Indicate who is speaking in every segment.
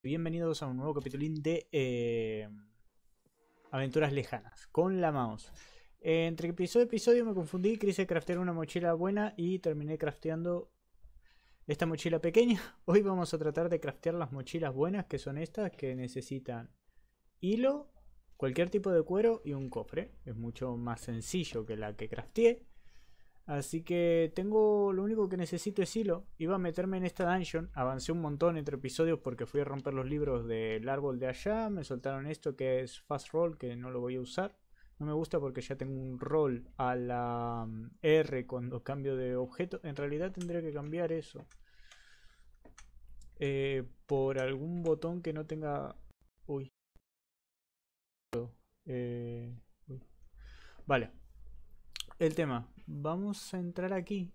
Speaker 1: Bienvenidos a un nuevo capítulo de eh, Aventuras Lejanas con la mouse. Entre episodio y episodio me confundí, quise craftear una mochila buena y terminé crafteando esta mochila pequeña. Hoy vamos a tratar de craftear las mochilas buenas, que son estas, que necesitan hilo, cualquier tipo de cuero y un cofre. Es mucho más sencillo que la que crafteé. Así que tengo lo único que necesito es hilo. Iba a meterme en esta dungeon. Avancé un montón entre episodios porque fui a romper los libros del árbol de allá. Me soltaron esto que es fast roll que no lo voy a usar. No me gusta porque ya tengo un roll a la mm, R cuando cambio de objeto. En realidad tendría que cambiar eso. Eh, por algún botón que no tenga... Uy. Eh, uy. Vale. El tema. Vamos a entrar aquí.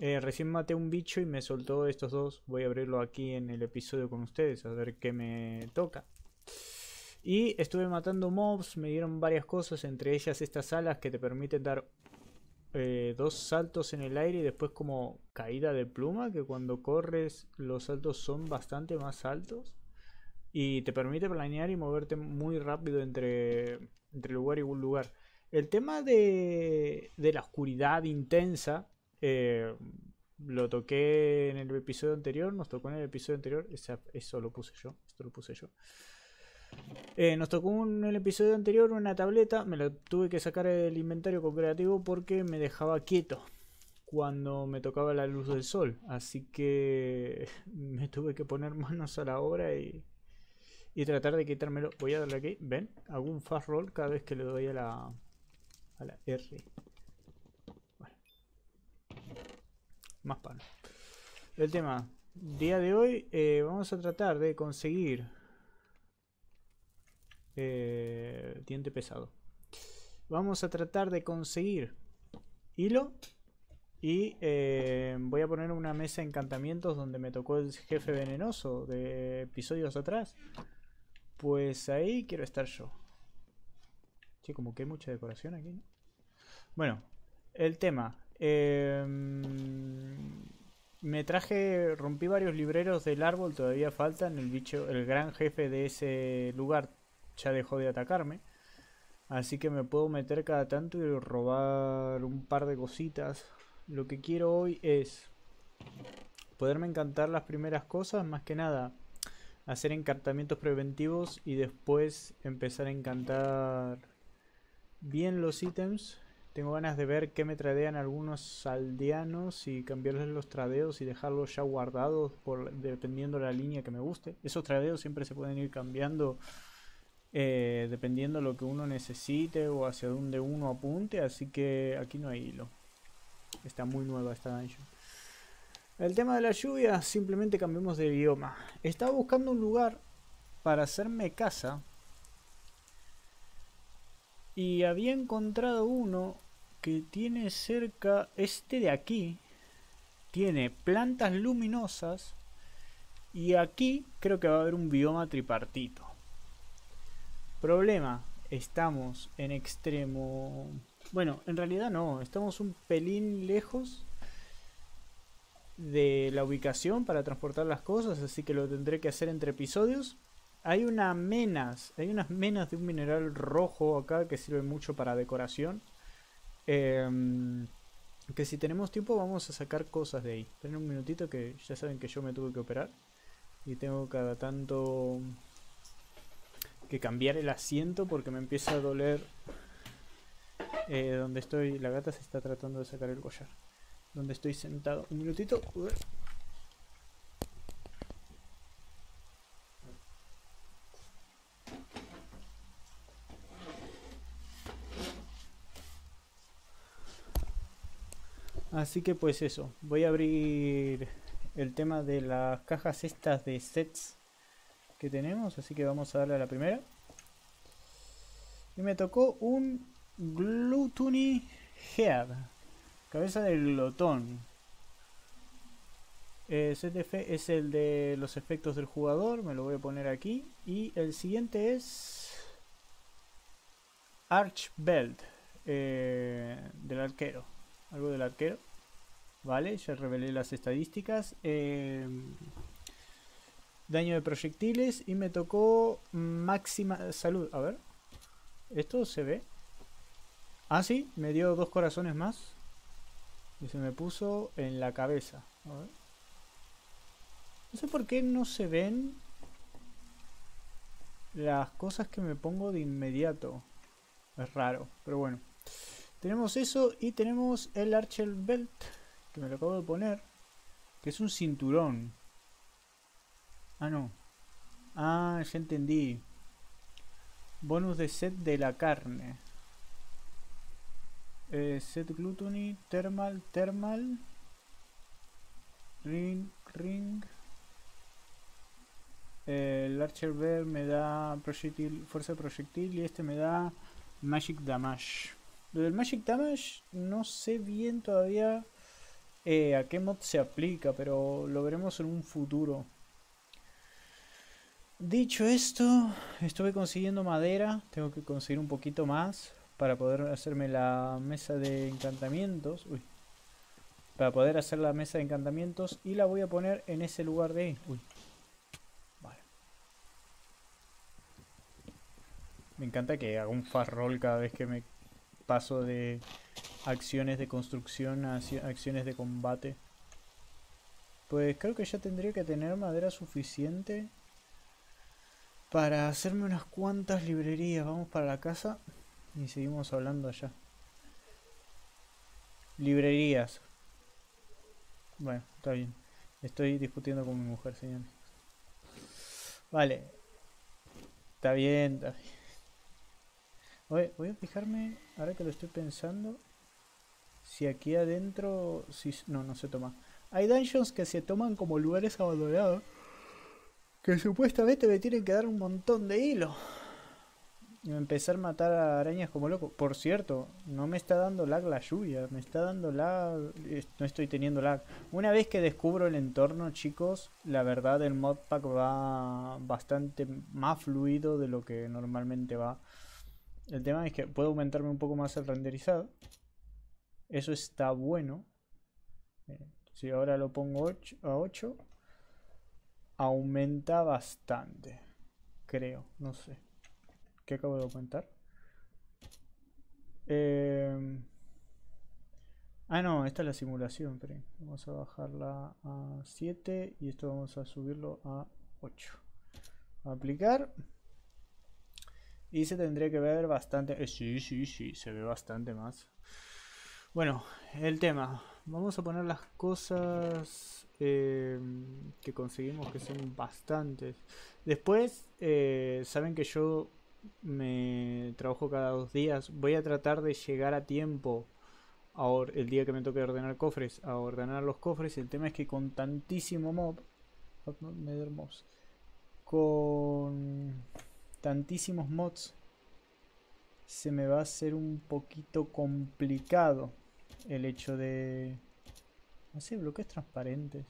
Speaker 1: Eh, recién maté un bicho y me soltó estos dos. Voy a abrirlo aquí en el episodio con ustedes a ver qué me toca. Y estuve matando mobs, me dieron varias cosas, entre ellas estas alas que te permiten dar eh, dos saltos en el aire y después como caída de pluma, que cuando corres los saltos son bastante más altos. Y te permite planear y moverte muy rápido entre, entre lugar y un lugar. El tema de, la oscuridad intensa eh, lo toqué en el episodio anterior, nos tocó en el episodio anterior, eso lo puse yo, esto lo puse yo. Eh, nos tocó en el episodio anterior una tableta, me la tuve que sacar del inventario cooperativo porque me dejaba quieto cuando me tocaba la luz del sol, así que me tuve que poner manos a la obra y, y tratar de quitármelo. Voy a darle aquí, ven, hago un fast roll cada vez que le doy a la, a la R. Más pan. El tema. Día de hoy eh, vamos a tratar de conseguir eh, diente pesado. Vamos a tratar de conseguir hilo y eh, voy a poner una mesa de encantamientos donde me tocó el jefe venenoso de episodios atrás. Pues ahí quiero estar yo como que hay mucha decoración aquí. Bueno, el tema. Em, me traje, rompí varios libreros del árbol, todavía faltan. El bicho, el gran jefe de ese lugar ya dejó de atacarme. Así que me puedo meter cada tanto y robar un par de cositas. Lo que quiero hoy es poderme encantar las primeras cosas, más que nada hacer encantamientos preventivos y después empezar a encantar bien los ítems. Tengo ganas de ver qué me tradean algunos aldeanos y cambiarles los tradeos y dejarlos ya guardados por, dependiendo de la línea que me guste. Esos tradeos siempre se pueden ir cambiando eh, dependiendo lo que uno necesite o hacia donde uno apunte. Así que aquí no hay hilo. Está muy nueva esta dungeon. El tema de la lluvia, simplemente cambiemos de bioma. Estaba buscando un lugar para hacerme casa y había encontrado uno que tiene cerca, este de aquí, tiene plantas luminosas y aquí creo que va a haber un bioma tripartito. Problema, estamos en extremo... Bueno, en realidad no, estamos un pelín lejos de la ubicación para transportar las cosas, así que lo tendré que hacer entre episodios. Hay una menas, hay unas menas de un mineral rojo acá que sirve mucho para decoración. Em, que si tenemos tiempo vamos a sacar cosas de ahí. Esperen un minutito que ya saben que yo me tuve que operar. Y tengo cada tanto que cambiar el asiento porque me empieza a doler eh, donde estoy. La gata se está tratando de sacar el collar. Donde estoy sentado. Un minutito. Así que pues eso, voy a abrir el tema de las cajas estas de sets que tenemos, así que vamos a darle a la primera. Y me tocó un Gluttony Head, cabeza del glotón. Eh, ZF es el de los efectos del jugador, me lo voy a poner aquí. Y el siguiente es Arch Belt eh, del arquero, algo del arquero. Vale, ya revelé las estadísticas. Em, daño de proyectiles y me tocó máxima salud. A ver, ¿esto se ve? Ah, sí, me dio dos corazones más. Y se me puso en la cabeza. A ver. No sé por qué no se ven las cosas que me pongo de inmediato. Es raro, pero bueno. Tenemos eso y tenemos el Archer Belt, me lo acabo de poner, que es un cinturón. Ah, no. Ah, ya entendí. Bonus de set de la carne. Eh, set gluttony, thermal, thermal. Ring, ring. el Archer Bear me da proyectil, fuerza proyectil y este me da Magic Damage. Lo del Magic Damage no sé bien todavía eh, a qué mod se aplica, pero lo veremos en un futuro. Dicho esto, estuve consiguiendo madera, tengo que conseguir un poquito más para poder hacerme la mesa de encantamientos. Uy. Para poder hacer la mesa de encantamientos y la voy a poner en ese lugar de ahí. Uy. Vale. Me encanta que haga un farrol cada vez que me paso de acciones de construcción acciones de combate. Pues creo que ya tendría que tener madera suficiente para hacerme unas cuantas librerías. Vamos para la casa y seguimos hablando allá. Librerías. Bueno, está bien. Estoy discutiendo con mi mujer, señores. Vale. Está bien, está bien. Voy, voy a fijarme, ahora que lo estoy pensando, si aquí adentro... Si, no, no se toma. Hay dungeons que se toman como lugares abandonados. Que supuestamente me tienen que dar un montón de hilo. Y empezar a matar a arañas como loco. Por cierto, no me está dando lag la lluvia. Me está dando lag. No estoy teniendo lag. Una vez que descubro el entorno, chicos, la verdad el modpack va bastante más fluido de lo que normalmente va. El tema es que puedo aumentarme un poco más el renderizado. Eso está bueno. Si ahora lo pongo a 8 aumenta bastante. Creo, no sé. ¿Qué acabo de aumentar? Em, ah, no, esta es la simulación. Pero vamos a bajarla a 7 y esto vamos a subirlo a 8. Aplicar. Y se tendría que ver bastante. Eh, sí, sí, sí, se ve bastante más. Bueno, el tema. Vamos a poner las cosas Em, que conseguimos, que son bastantes. Después, eh, saben que yo me trabajo cada dos días. Voy a tratar de llegar a tiempo el día que me toque ordenar cofres, a ordenar los cofres. El tema es que con tantísimo mob, con tantísimos mods, se me va a hacer un poquito complicado el hecho de Así, bloques transparentes.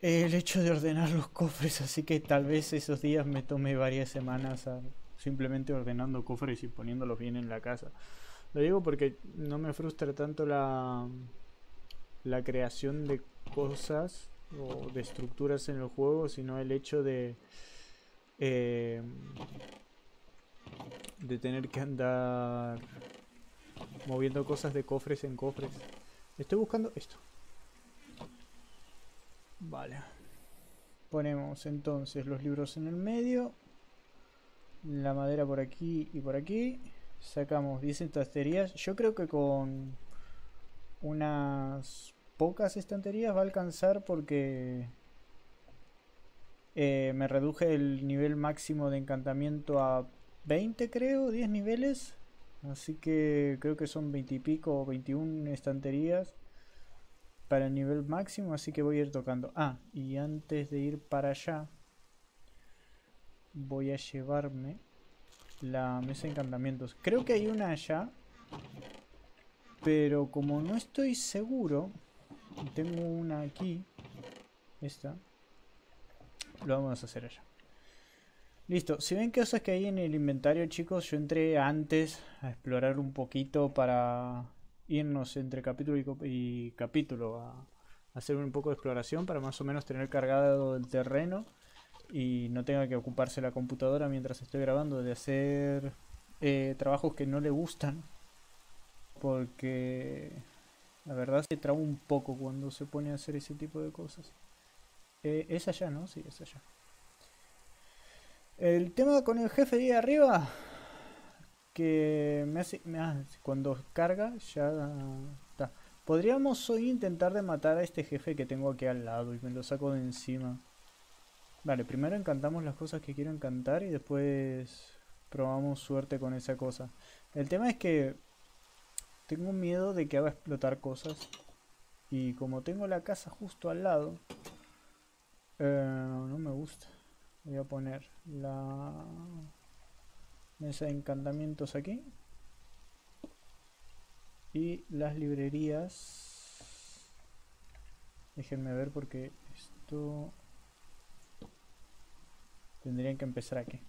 Speaker 1: El hecho de ordenar los cofres, así que tal vez esos días me tome varias semanas simplemente ordenando cofres y poniéndolos bien en la casa. Lo digo porque no me frustra tanto la, la creación de cosas o de estructuras en el juego, sino el hecho de eh, de tener que andar moviendo cosas de cofres en cofres. Estoy buscando esto. Vale. Ponemos entonces los libros en el medio. La madera por aquí y por aquí. Sacamos 10 estanterías. Yo creo que con unas pocas estanterías va a alcanzar porque eh, me reduje el nivel máximo de encantamiento a 20 creo, 10 niveles. Así que creo que son 20 y pico o 21 estanterías para el nivel máximo, así que voy a ir tocando. Ah, y antes de ir para allá, voy a llevarme la mesa de encantamientos. Creo que hay una allá, pero como no estoy seguro, tengo una aquí, esta, lo vamos a hacer allá. Listo, si ven cosas que hay en el inventario chicos, yo entré antes a explorar un poquito para irnos entre capítulo y, capítulo a, hacer un poco de exploración para más o menos tener cargado el terreno y no tenga que ocuparse la computadora mientras estoy grabando de hacer eh, trabajos que no le gustan porque la verdad se traba un poco cuando se pone a hacer ese tipo de cosas. Eh, es allá, ¿no? Sí, es allá. El tema con el jefe de arriba, que me hace, me hace cuando carga ya está. Podríamos hoy intentar de matar a este jefe que tengo aquí al lado y me lo saco de encima. Vale, primero encantamos las cosas que quiero encantar y después probamos suerte con esa cosa. El tema es que tengo miedo de que haga explotar cosas. Y como tengo la casa justo al lado, eh, no me gusta. Voy a poner la mesa de encantamientos aquí. Y las librerías. Déjenme ver porque esto tendrían que empezar aquí.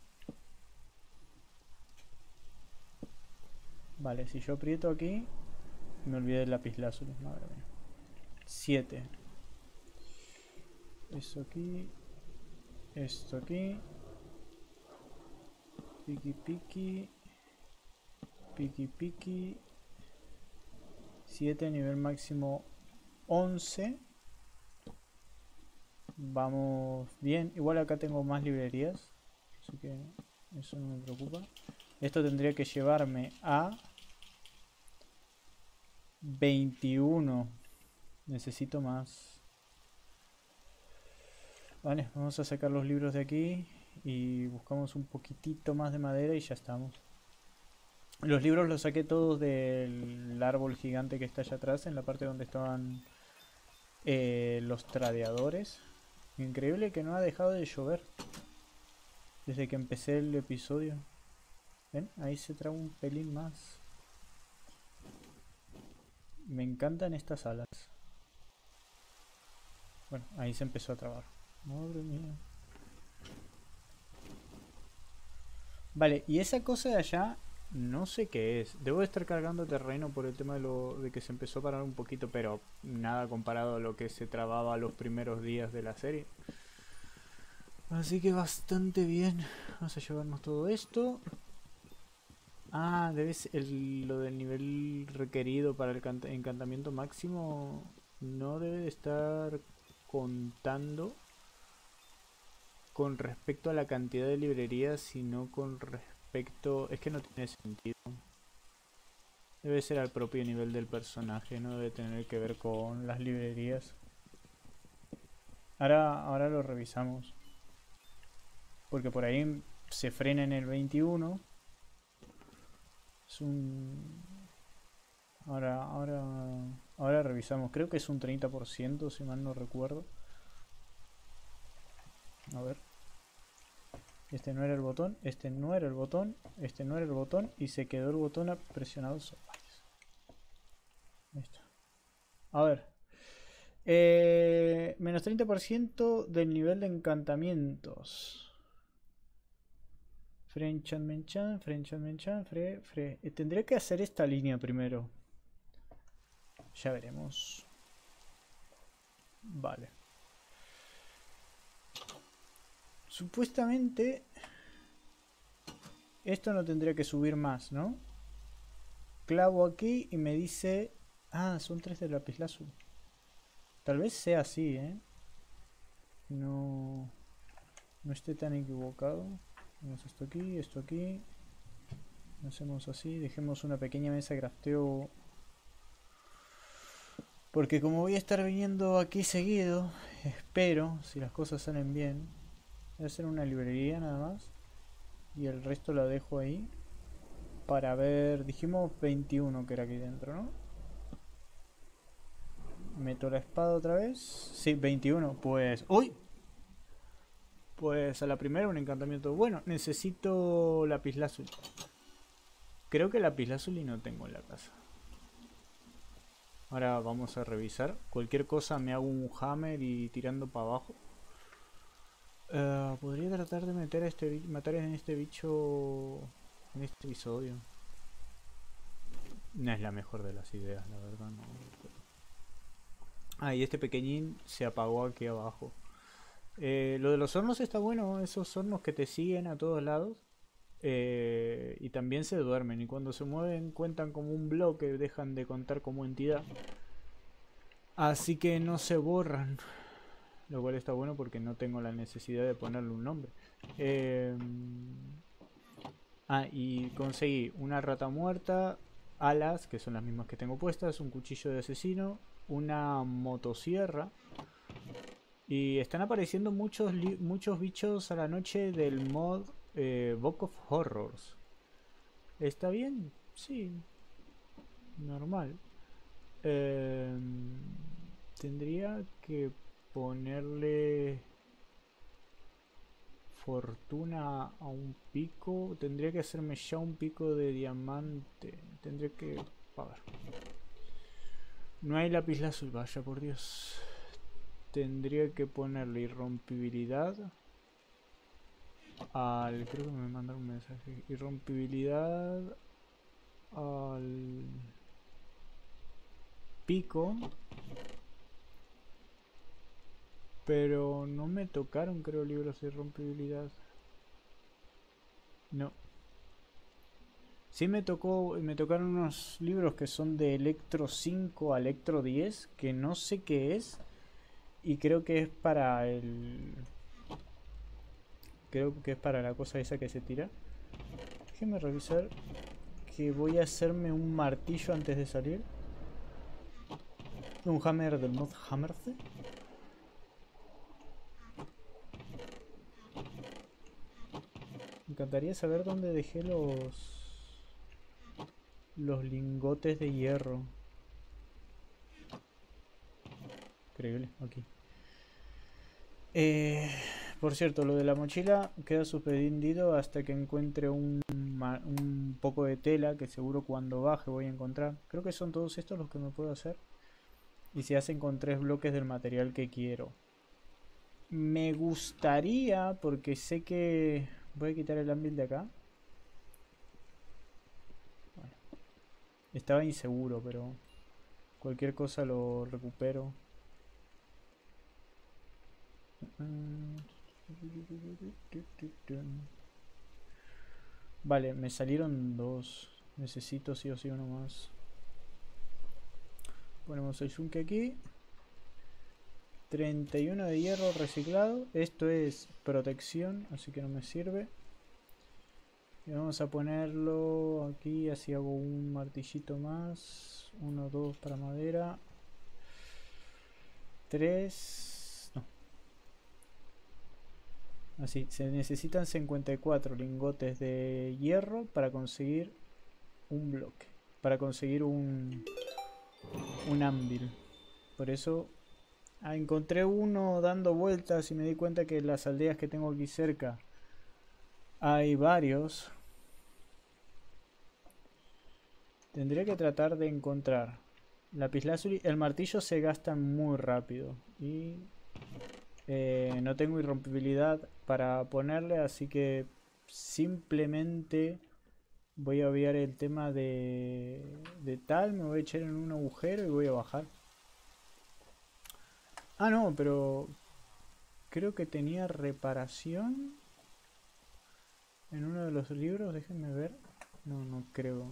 Speaker 1: Vale, si yo aprieto aquí, me olvidé del lápiz lazuli, madre mía. 7. Eso aquí. Esto aquí. Piki piki. Piki piki. 7, nivel máximo 11. Vamos bien. Igual acá tengo más librerías. Así que eso no me preocupa. Esto tendría que llevarme a 21. Necesito más. Vale, vamos a sacar los libros de aquí y buscamos un poquitito más de madera y ya estamos. Los libros los saqué todos del árbol gigante que está allá atrás, en la parte donde estaban eh, los tradeadores. Increíble que no ha dejado de llover desde que empecé el episodio. ¿Ven? Ahí se trae un pelín más. Me encantan estas alas. Bueno, ahí se empezó a trabar. Madre mía. Vale, y esa cosa de allá, no sé qué es. Debo de estar cargando terreno por el tema de, lo, de que se empezó a parar un poquito, pero nada comparado a lo que se trababa los primeros días de la serie. Así que bastante bien. Vamos a llevarnos todo esto. Ah, debe ser lo del nivel requerido para el encantamiento máximo. No debe estar contando con respecto a la cantidad de librerías, sino con respecto... Es que no tiene sentido. Debe ser al propio nivel del personaje, no debe tener que ver con las librerías. Ahora, ahora lo revisamos. Porque por ahí se frena en el 21 es un... Ahora, ahora, ahora revisamos. Creo que es un 30%, si mal no recuerdo. A ver. Este no era el botón, este no era el botón, este no era el botón y se quedó el botón presionado Listo. A ver. Eh, menos 30% del nivel de encantamientos. Frenchan, menchan, frenchan, menchan, fre, fre. Eh, tendría que hacer esta línea primero. Ya veremos. Vale. Supuestamente... Esto no tendría que subir más, ¿no? Clavo aquí y me dice... Ah, son tres de lapislázuli. Tal vez sea así, ¿eh? No... No esté tan equivocado. Hacemos esto aquí, esto aquí. Hacemos así, dejemos una pequeña mesa de crafteo. Porque como voy a estar viniendo aquí seguido, espero, si las cosas salen bien, voy a hacer una librería nada más. Y el resto la dejo ahí. Para ver, dijimos 21 que era aquí dentro, ¿no? Meto la espada otra vez. Sí, 21. Pues... ¡Uy! Pues a la primera un encantamiento. Bueno, necesito lapislázuli. Creo que lapislázuli no tengo en la casa. Ahora vamos a revisar. Cualquier cosa me hago un hammer y tirando para abajo. Eh, podría tratar de meter a este matar en este bicho en este episodio. No es la mejor de las ideas, la verdad. No. Ah, y este pequeñín se apagó aquí abajo. Eh, lo de los hornos está bueno, esos hornos que te siguen a todos lados. Eh, y también se duermen. Y cuando se mueven cuentan como un bloque, dejan de contar como entidad. Así que no se borran. Lo cual está bueno porque no tengo la necesidad de ponerle un nombre. Eh, ah, y conseguí una rata muerta, alas, que son las mismas que tengo puestas, un cuchillo de asesino, una motosierra. Y están apareciendo muchos, muchos bichos a la noche del mod eh, Book of Horrors. ¿Está bien? Sí. Normal. Em, tendría que ponerle fortuna a un pico. Tendría que hacerme ya un pico de diamante. Tendría que... Ver. No hay lápiz lazuli, vaya por Dios. Tendría que ponerle irrompibilidad al... Creo que me mandaron un mensaje. Irrompibilidad al pico. Pero no me tocaron, creo, libros de irrompibilidad. No. Sí me tocó, me tocaron unos libros que son de Electro 5 a Electro 10, que no sé qué es. Y creo que es para el... Creo que es para la cosa esa que se tira. Déjenme revisar que voy a hacerme un martillo antes de salir. Un hammer del mod Hammerce. Me encantaría saber dónde dejé los... Los lingotes de hierro. Increíble, aquí. Eh, por cierto, lo de la mochila queda suspendido hasta que encuentre un, un poco de tela que seguro cuando baje voy a encontrar. Creo que son todos estos los que me puedo hacer. Y se hacen con tres bloques del material que quiero. Me gustaría, porque sé que... Voy a quitar el ámbito de acá. Estaba inseguro, pero... Cualquier cosa lo recupero. Vale, me salieron dos. Necesito sí o sí uno más. Ponemos el yunque aquí. 31 de hierro reciclado. Esto es protección, así que no me sirve. Y vamos a ponerlo aquí, así hago un martillito más. Uno, dos para madera. Tres. Así, se necesitan 54 lingotes de hierro para conseguir un bloque. Para conseguir un, un ámbil. Por eso ah, encontré uno dando vueltas y me di cuenta que las aldeas que tengo aquí cerca hay varios. Tendría que tratar de encontrar lapislázuli. El martillo se gasta muy rápido. Y eh, no tengo irrompibilidad para ponerle, así que simplemente voy a obviar el tema de, de tal, me voy a echar en un agujero y voy a bajar. Ah, no, pero creo que tenía reparación en uno de los libros, déjenme ver. No, no creo.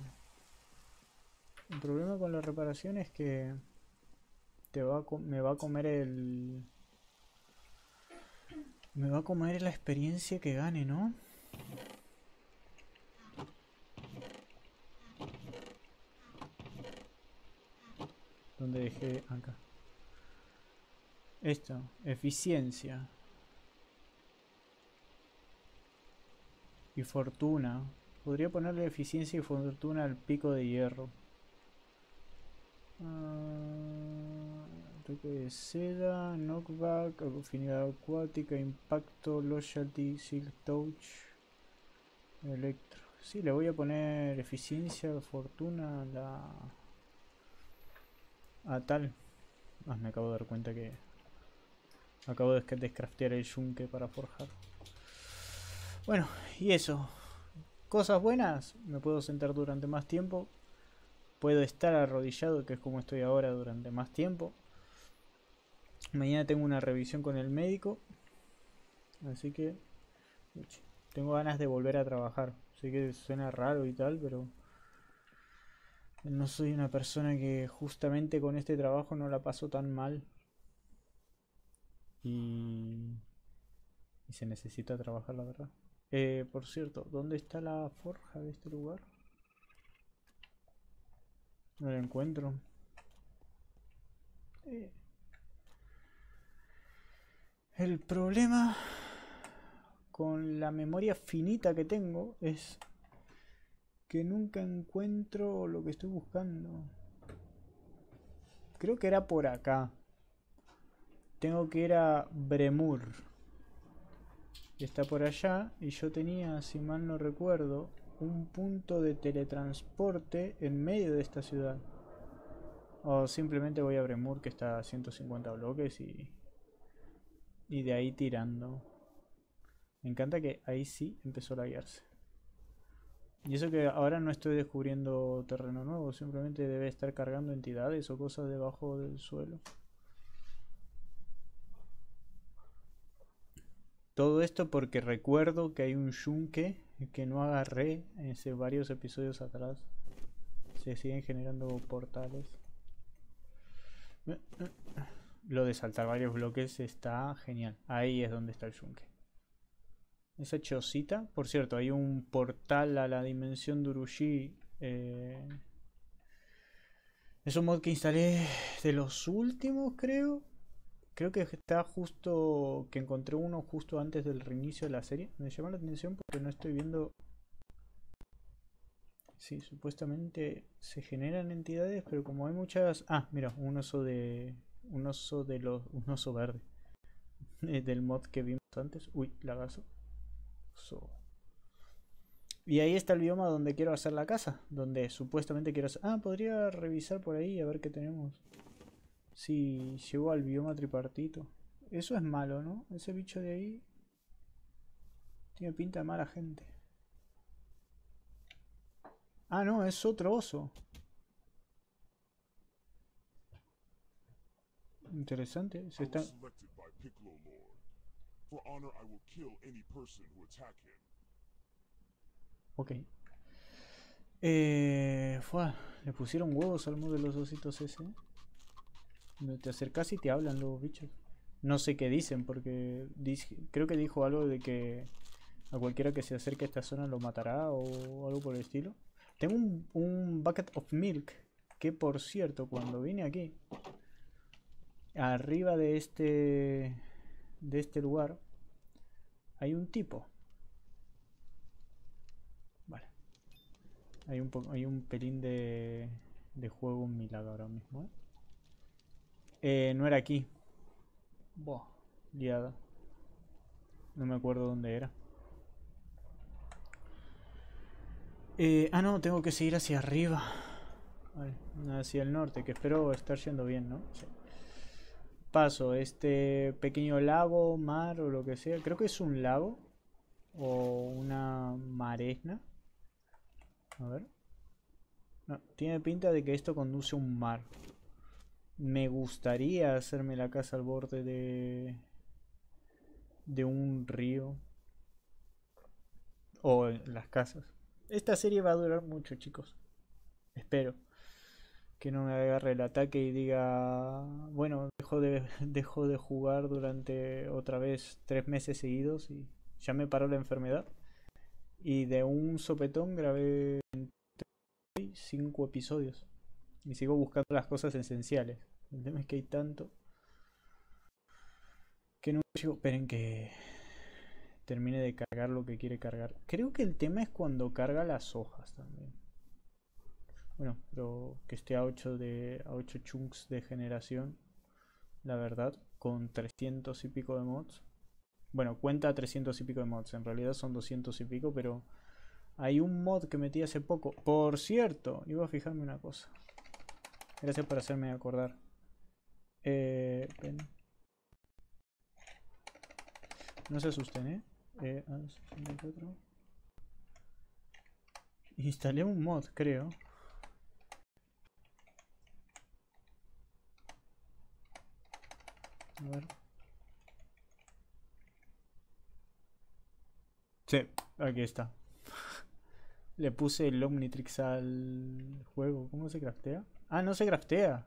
Speaker 1: El problema con la reparación es que te va me va a comer el me va a comer la experiencia que gane, ¿no? ¿Dónde dejé? Acá. Esto, eficiencia. Y fortuna. Podría ponerle eficiencia y fortuna al pico de hierro. Ah, toque de seda, knockback, afinidad acuática, impacto, loyalty, silk touch, electro. Sí, le voy a poner eficiencia, fortuna, la... A tal. Ah, me acabo de dar cuenta que... Acabo de descraftear el yunque para forjar. Bueno, y eso. Cosas buenas, me puedo sentar durante más tiempo. Puedo estar arrodillado, que es como estoy ahora durante más tiempo. Mañana tengo una revisión con el médico. Así que tengo ganas de volver a trabajar. Sé que suena raro y tal, pero no soy una persona que justamente con este trabajo no la paso tan mal. Y, y se necesita trabajar, la verdad. Eh, por cierto, ¿dónde está la forja de este lugar? No la encuentro. Eh. El problema con la memoria finita que tengo es que nunca encuentro lo que estoy buscando. Creo que era por acá. Tengo que ir a Bremur. Está por allá y yo tenía, si mal no recuerdo, un punto de teletransporte en medio de esta ciudad. O simplemente voy a Bremur que está a 150 bloques y... Y de ahí tirando. Me encanta que ahí sí empezó a guiarse. Y eso que ahora no estoy descubriendo terreno nuevo, simplemente debe estar cargando entidades o cosas debajo del suelo. Todo esto porque recuerdo que hay un yunque que no agarré hace varios episodios atrás. Se siguen generando portales. Lo de saltar varios bloques está genial. Ahí es donde está el yunque. Esa chocita. Por cierto, hay un portal a la dimensión de Urushi. Eh, es un mod que instalé de los últimos, creo. Creo que está justo. Que encontré uno justo antes del reinicio de la serie. Me llama la atención porque no estoy viendo. Sí, supuestamente se generan entidades, pero como hay muchas. Ah, mira, un oso de. Un oso de los. Un oso verde. Del mod que vimos antes. Uy, lagazo. Y ahí está el bioma donde quiero hacer la casa. Donde supuestamente quiero hacer... Ah, podría revisar por ahí a ver qué tenemos. Si llego al bioma tripartito. Eso es malo, ¿no? Ese bicho de ahí... Tiene pinta de mala gente. Ah, no, es otro oso. Interesante. Se está... Ok. Eh, fue, le pusieron huevos al modo de los ositos ese. Te acercas y te hablan los bichos. No sé qué dicen porque creo que dijo algo de que a cualquiera que se acerque a esta zona lo matará o algo por el estilo. Tengo un, bucket of milk que por cierto cuando vine aquí arriba de este de este lugar hay un tipo. Vale. Hay un, hay un pelín de, de juego un milagro ahora mismo. ¿eh? ¿Eh? no era aquí. Buah, liada. No me acuerdo dónde era. Eh, ah, no, tengo que seguir hacia arriba. Vale, hacia el norte, que espero estar yendo bien, ¿no? Sí paso este pequeño lago, mar o lo que sea. Creo que es un lago o una maresna. A ver. No, tiene pinta de que esto conduce a un mar. Me gustaría hacerme la casa al borde de de un río o las casas. Esta serie va a durar mucho, chicos. Espero que no me agarre el ataque y diga, bueno, dejo de, dejo de jugar durante otra vez tres meses seguidos y ya me paró la enfermedad. Y de un sopetón grabé cinco episodios. Y sigo buscando las cosas esenciales. El tema es que hay tanto que no llego. Esperen que termine de cargar lo que quiere cargar. Creo que el tema es cuando carga las hojas también. Bueno, pero que esté a 8, de, a 8 chunks de generación, la verdad, con 300 y pico de mods. Bueno, cuenta 300 y pico de mods, en realidad son 200 y pico, pero hay un mod que metí hace poco. Por cierto, iba a fijarme una cosa. Gracias por hacerme acordar. Eh, no se asusten, ¿eh? eh Instalé un mod, creo. A ver. Sí, aquí está. Le puse el Omnitrix al juego. ¿Cómo se craftea? Ah, no se craftea.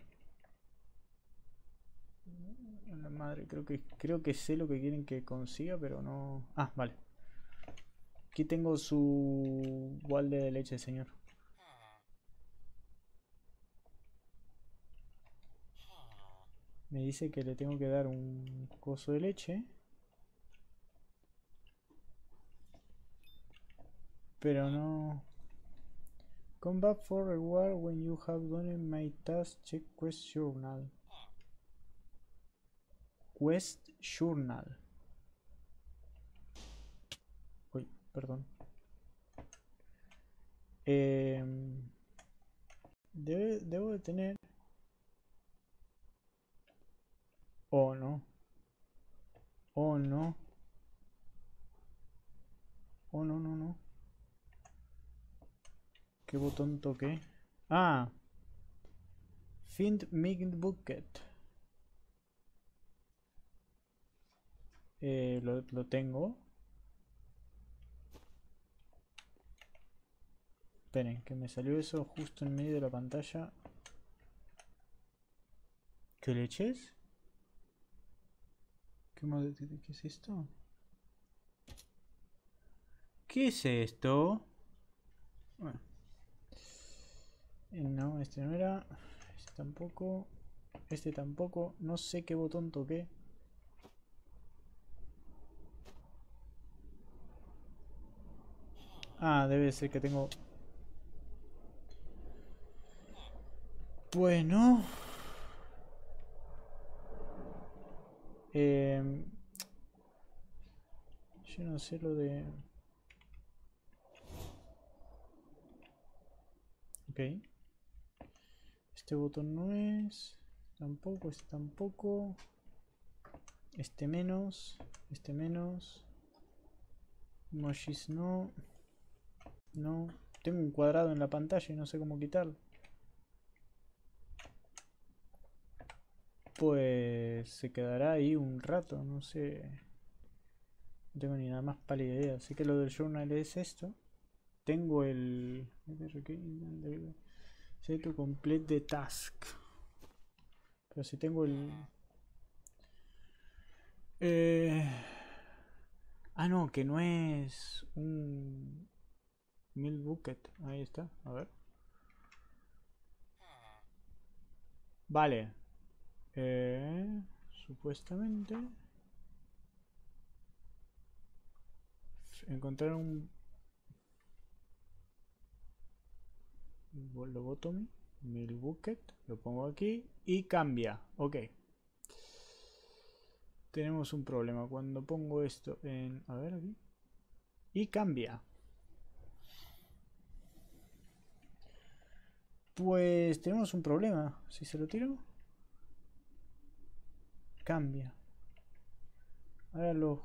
Speaker 1: La madre, creo que creo que sé lo que quieren que consiga, pero no. Ah, vale. Aquí tengo su balde de leche, señor. Me dice que le tengo que dar un coso de leche. Pero no... Come back for reward when you have done my task. Check quest journal. Quest journal. Uy, perdón. Eh, debe, debo de tener... Oh no. Oh no. Oh no, no, no. ¿Qué botón toqué? Ah. Find Make Bucket. Eh, lo, lo tengo. Esperen, que me salió eso justo en medio de la pantalla. ¿Qué leches? ¿Qué, ¿Qué es esto? ¿Qué es esto? Bueno. No, este no era. Este tampoco. Este tampoco. No sé qué botón toqué. Ah, debe ser que tengo... Bueno... Eh, yo no sé lo de... Ok. Este botón no es. Tampoco, este tampoco. Este menos. Este menos. Emojis no. No. Tengo un cuadrado en la pantalla y no sé cómo quitarlo. Pues se quedará ahí un rato, no sé. No tengo ni nada más pálida idea. Sé que lo del journal es esto. Tengo el... Set to complete the task. Pero si tengo el... Eh... Ah, no, que no es un... Mil bucket. Ahí está. A ver. Vale. Eh, supuestamente. Encontrar un lobotomy, mil bucket, lo pongo aquí y cambia. Ok. Tenemos un problema cuando pongo esto en, a ver aquí, y cambia. Pues tenemos un problema. Si se lo tiro, cambia. Ahora los,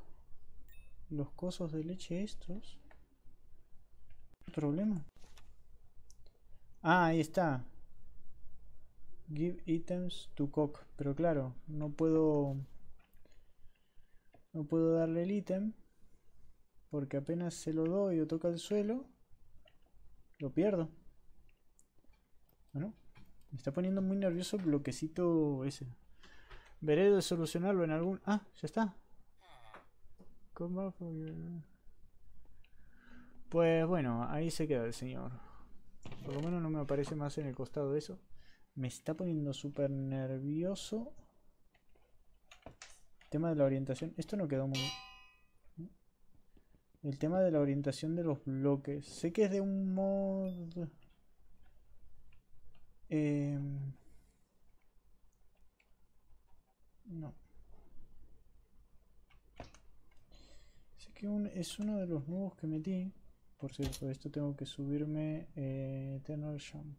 Speaker 1: los cosos de leche estos. ¿Problema? Ah, ahí está. Give items to cock. Pero claro, no puedo... No puedo darle el ítem. Porque apenas se lo doy o toca el suelo, lo pierdo. Bueno, me está poniendo muy nervioso el bloquecito ese. Veré de solucionarlo en algún... Ah, ya está. Pues bueno, ahí se queda el señor. Por lo menos no me aparece más en el costado de eso. Me está poniendo súper nervioso. tema de la orientación. Esto no quedó muy... El tema de la orientación de los bloques. Sé que es de un mod... Em, no. Sé que es uno de los nuevos que metí. Por cierto, esto tengo que subirme eh, Eternal Jump.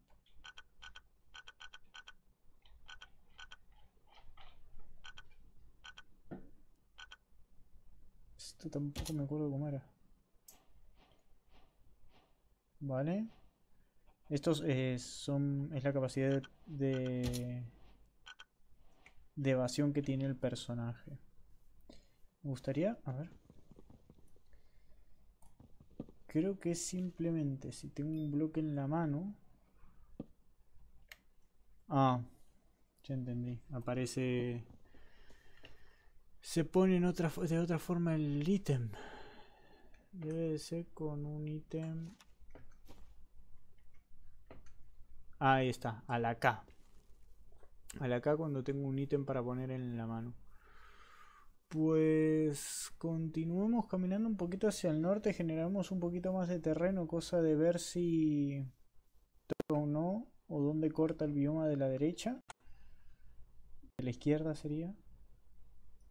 Speaker 1: Esto tampoco me acuerdo cómo era. Vale. Estos eh, son es la capacidad de de evasión que tiene el personaje. Me gustaría, a ver. creo que simplemente si tengo un bloque en la mano. Ah, ya entendí. Aparece... Se pone de otra forma el ítem. Debe ser con un ítem... Ahí está, a la K. A la K cuando tengo un ítem para poner en la mano. Pues continuemos caminando un poquito hacia el norte, generamos un poquito más de terreno, cosa de ver si toca o no, o dónde corta el bioma de la derecha. De la izquierda sería.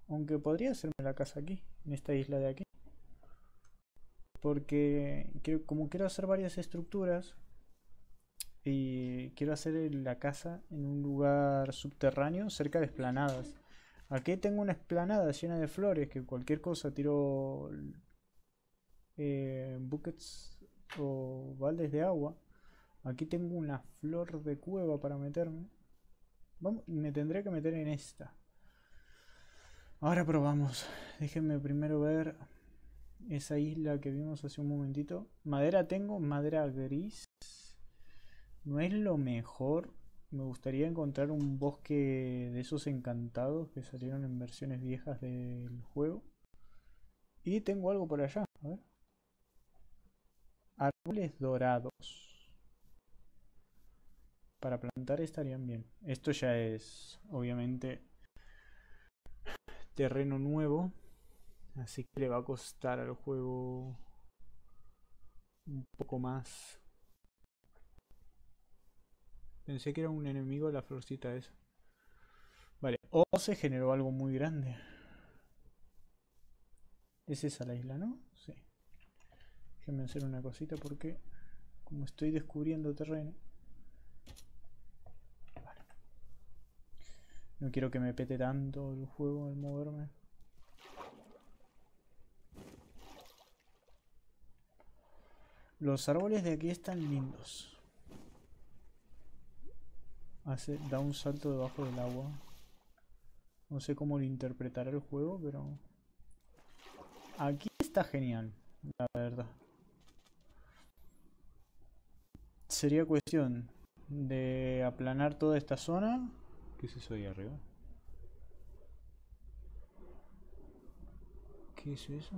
Speaker 1: Aunque podría hacerme la casa aquí, en esta isla de aquí. Porque como quiero hacer varias estructuras, y quiero hacer la casa en un lugar subterráneo cerca de esplanadas. Aquí tengo una esplanada llena de flores que cualquier cosa tiro eh, buckets o baldes de agua. Aquí tengo una flor de cueva para meterme. Vamos, me tendré que meter en esta. Ahora probamos. Déjenme primero ver esa isla que vimos hace un momentito. Madera tengo, madera gris. No es lo mejor, me gustaría encontrar un bosque de esos encantados que salieron en versiones viejas del juego. Y tengo algo por allá, a ver. Árboles dorados. Para plantar estarían bien. Esto ya es, obviamente, terreno nuevo. Así que le va a costar al juego un poco más Pensé que era un enemigo la florcita esa. Vale, o se generó algo muy grande. Es esa la isla, ¿no? Sí. Déjenme hacer una cosita porque como estoy descubriendo terreno. Vale. No quiero que me pete tanto el juego al moverme. Los árboles de aquí están lindos da un salto debajo del agua. No sé cómo lo interpretará el juego, pero... Aquí está genial, la verdad. Sería cuestión de aplanar toda esta zona. ¿Qué es eso ahí arriba? ¿Qué es eso?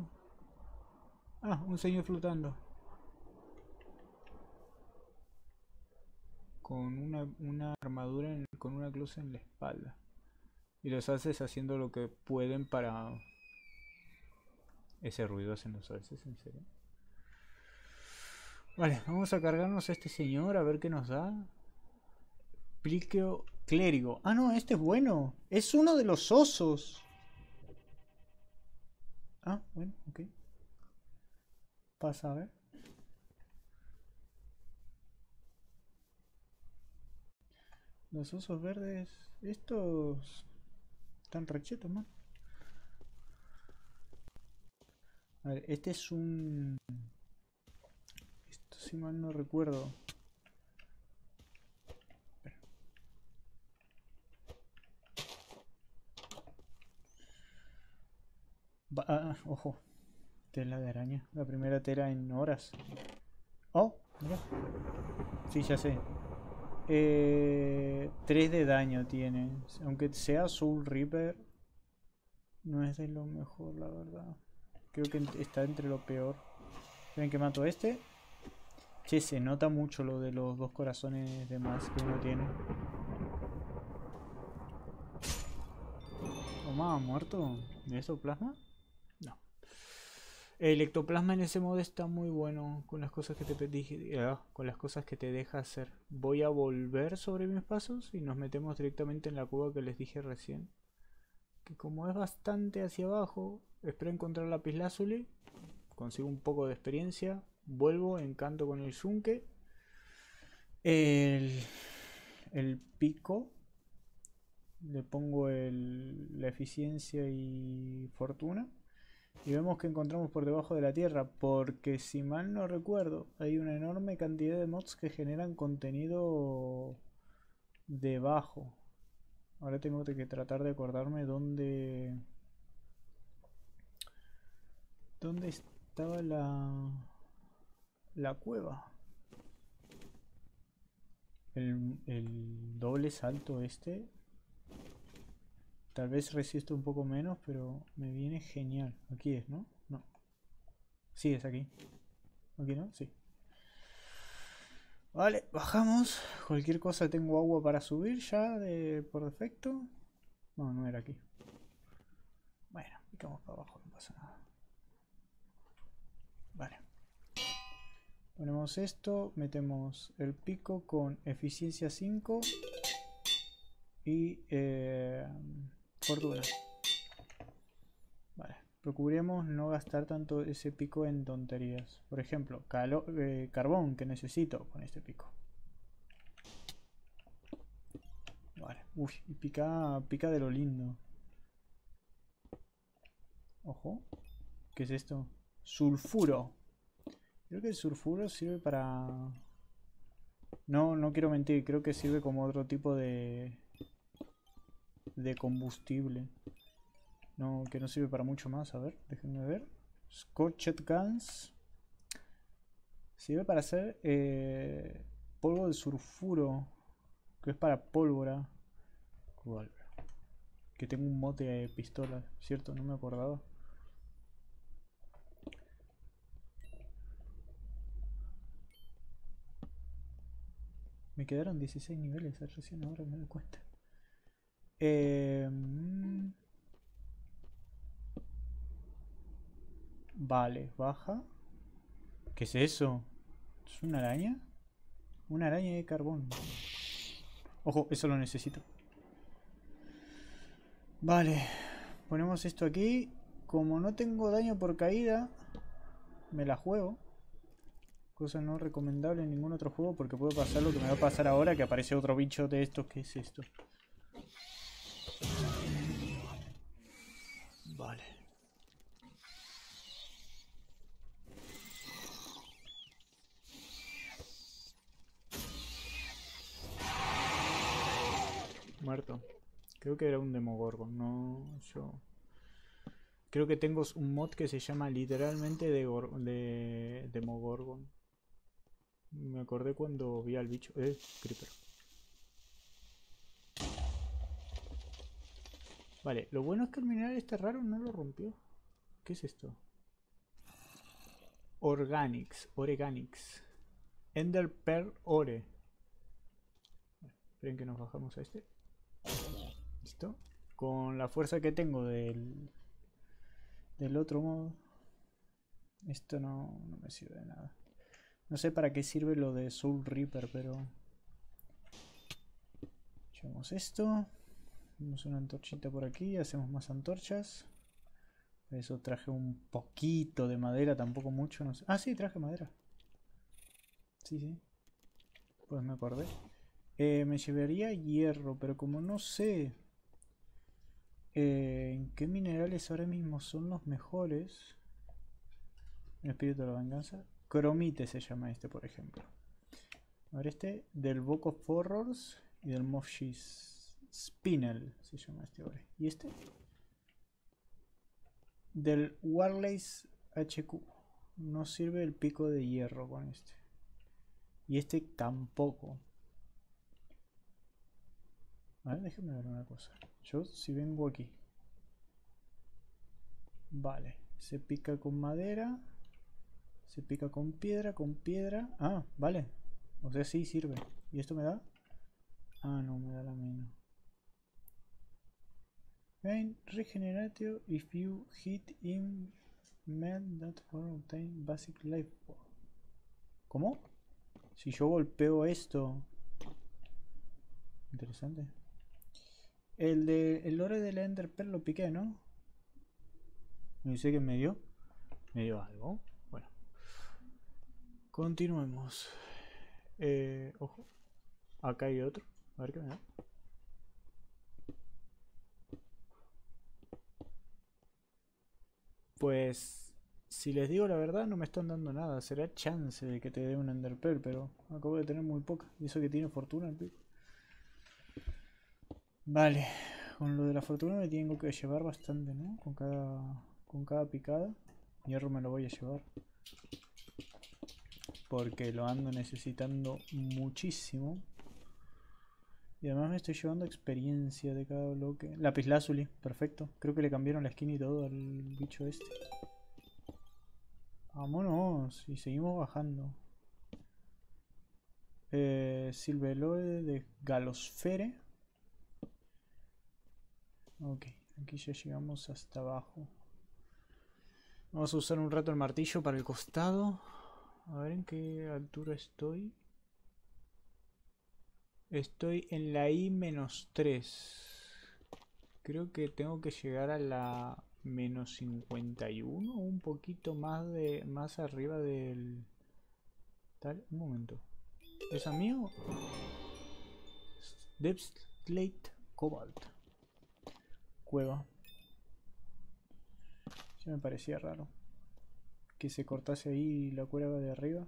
Speaker 1: Ah, un señor flotando. Con una, armadura con una cruz en la espalda. Y los haces haciendo lo que pueden para... Ese ruido hacen los haces, en serio. Vale, vamos a cargarnos a este señor a ver qué nos da. Pliqueo clérigo. Ah, no, este es bueno. Es uno de los osos. Ah, bueno, ok. Pasa a ver. Los osos verdes, estos están rechetos, man. A ver, este es un... Esto si mal no recuerdo. Ah, ah, ojo. Tela de araña. La primera tela en horas. Oh, mira. Sí, ya sé. Eh, 3 de daño tiene. Aunque sea Soul Reaper, no es de lo mejor, la verdad. Creo que está entre lo peor. Ven que mato este. Che, se nota mucho lo de los dos corazones de más que uno tiene. Toma, muerto. ¿De eso plasma? El ectoplasma en ese modo está muy bueno con las cosas que te dije, ah, con las cosas que te deja hacer. Voy a volver sobre mis pasos y nos metemos directamente en la cueva que les dije recién. Que como es bastante hacia abajo, espero encontrar la pislázuli, consigo un poco de experiencia, vuelvo, encanto con el yunque, el, el pico, le pongo el, la eficiencia y fortuna y vemos que encontramos por debajo de la tierra, porque si mal no recuerdo, hay una enorme cantidad de mods que generan contenido debajo. Ahora tengo que tratar de acordarme dónde... ¿Dónde estaba la... la cueva. El, el doble salto este. Tal vez resiste un poco menos, pero me viene genial. Aquí es, ¿no? No. Sí, es aquí. ¿Aquí no? Sí. Vale, bajamos. Cualquier cosa tengo agua para subir ya de, por defecto. No, no era aquí. Bueno, picamos para abajo, no pasa nada. Vale. Ponemos esto, metemos el pico con eficiencia 5 y eh, fortuna. Vale, procuremos no gastar tanto ese pico en tonterías. Por ejemplo, eh, carbón que necesito con este pico. Vale, uy, y pica, pica de lo lindo. Ojo, ¿qué es esto? Sulfuro. Creo que el sulfuro sirve para... No, no quiero mentir, creo que sirve como otro tipo de... De combustible. No, que no sirve para mucho más. A ver, déjenme ver. Scorched Guns. Sirve para hacer eh, polvo de sulfuro. Que es para pólvora. Que tengo un mote de pistola, ¿cierto? No me acordaba. Me quedaron 16 niveles, recién ahora me doy cuenta. Em, vale, baja. ¿Qué es eso? ¿Es una araña? Una araña de carbón. Ojo, eso lo necesito. Vale, ponemos esto aquí. Como no tengo daño por caída, me la juego. Cosa no recomendable en ningún otro juego porque puede pasar lo que me va a pasar ahora, que aparece otro bicho de estos. ¿Qué es esto? Vale. Muerto. Creo que era un Demogorgon, no yo... Creo que tengo un mod que se llama literalmente de, de Demogorgon. Me acordé cuando vi al bicho. Eh, creeper. Vale, lo bueno es que el mineral este raro no lo rompió. ¿Qué es esto? Organics, Oreganics. Ender Pearl Ore. esperen que nos bajamos a este. ¿Listo? Con la fuerza que tengo del, del otro modo. Esto no, no me sirve de nada. No sé para qué sirve lo de Soul Reaper, pero... Llevamos esto. Tenemos una antorchita por aquí. Hacemos más antorchas. eso traje un poquito de madera, tampoco mucho. No sé. Ah, sí, traje madera. Sí, sí. Pues me acordé. Eh, me llevaría hierro, pero como no sé eh, en qué minerales ahora mismo son los mejores. El espíritu de la venganza. Cromite se llama este, por ejemplo. A ver, este del Book of y del Mofshi's Spinel se llama este ahora. ¿Y este? Del Warlace HQ. No sirve el pico de hierro con este. Y este tampoco. A ver, déjenme ver una cosa. Yo si vengo aquí. Vale. Se pica con madera. Se pica con piedra, con piedra. Ah, vale. O sea, sí sirve. ¿Y esto me da? Ah, no, me da la menos. Gain regeneratio if you hit him man that for obtain basic life. ¿Cómo? Si yo golpeo esto. Interesante. El de el lore de la Ender Pearl lo piqué, ¿no? No sé qué me dio. Me dio algo. Continuemos. Eh, ojo. Acá hay otro. A ver qué me da. Pues, si les digo la verdad, no me están dando nada. Será chance de que te dé un enderpearl, pero acabo de tener muy poca. Y eso que tiene fortuna el pico. Vale, con lo de la fortuna me tengo que llevar bastante, ¿no? Con cada, con cada picada. Hierro me lo voy a llevar. porque lo ando necesitando muchísimo. Y además me estoy llevando experiencia de cada bloque. Lapislázuli, perfecto. Creo que le cambiaron la skin y todo al bicho este. Vámonos, y seguimos bajando. Eh, de Galosfere. Ok, aquí ya llegamos hasta abajo. Vamos a usar un rato el martillo para el costado. A ver en qué altura estoy. Estoy en la I-3. Creo que tengo que llegar a la menos 51 un poquito más de más arriba del tal un momento. ¿es a mío? Slate Cobalt. Cueva. Ya me parecía raro que se cortase ahí la cueva de arriba.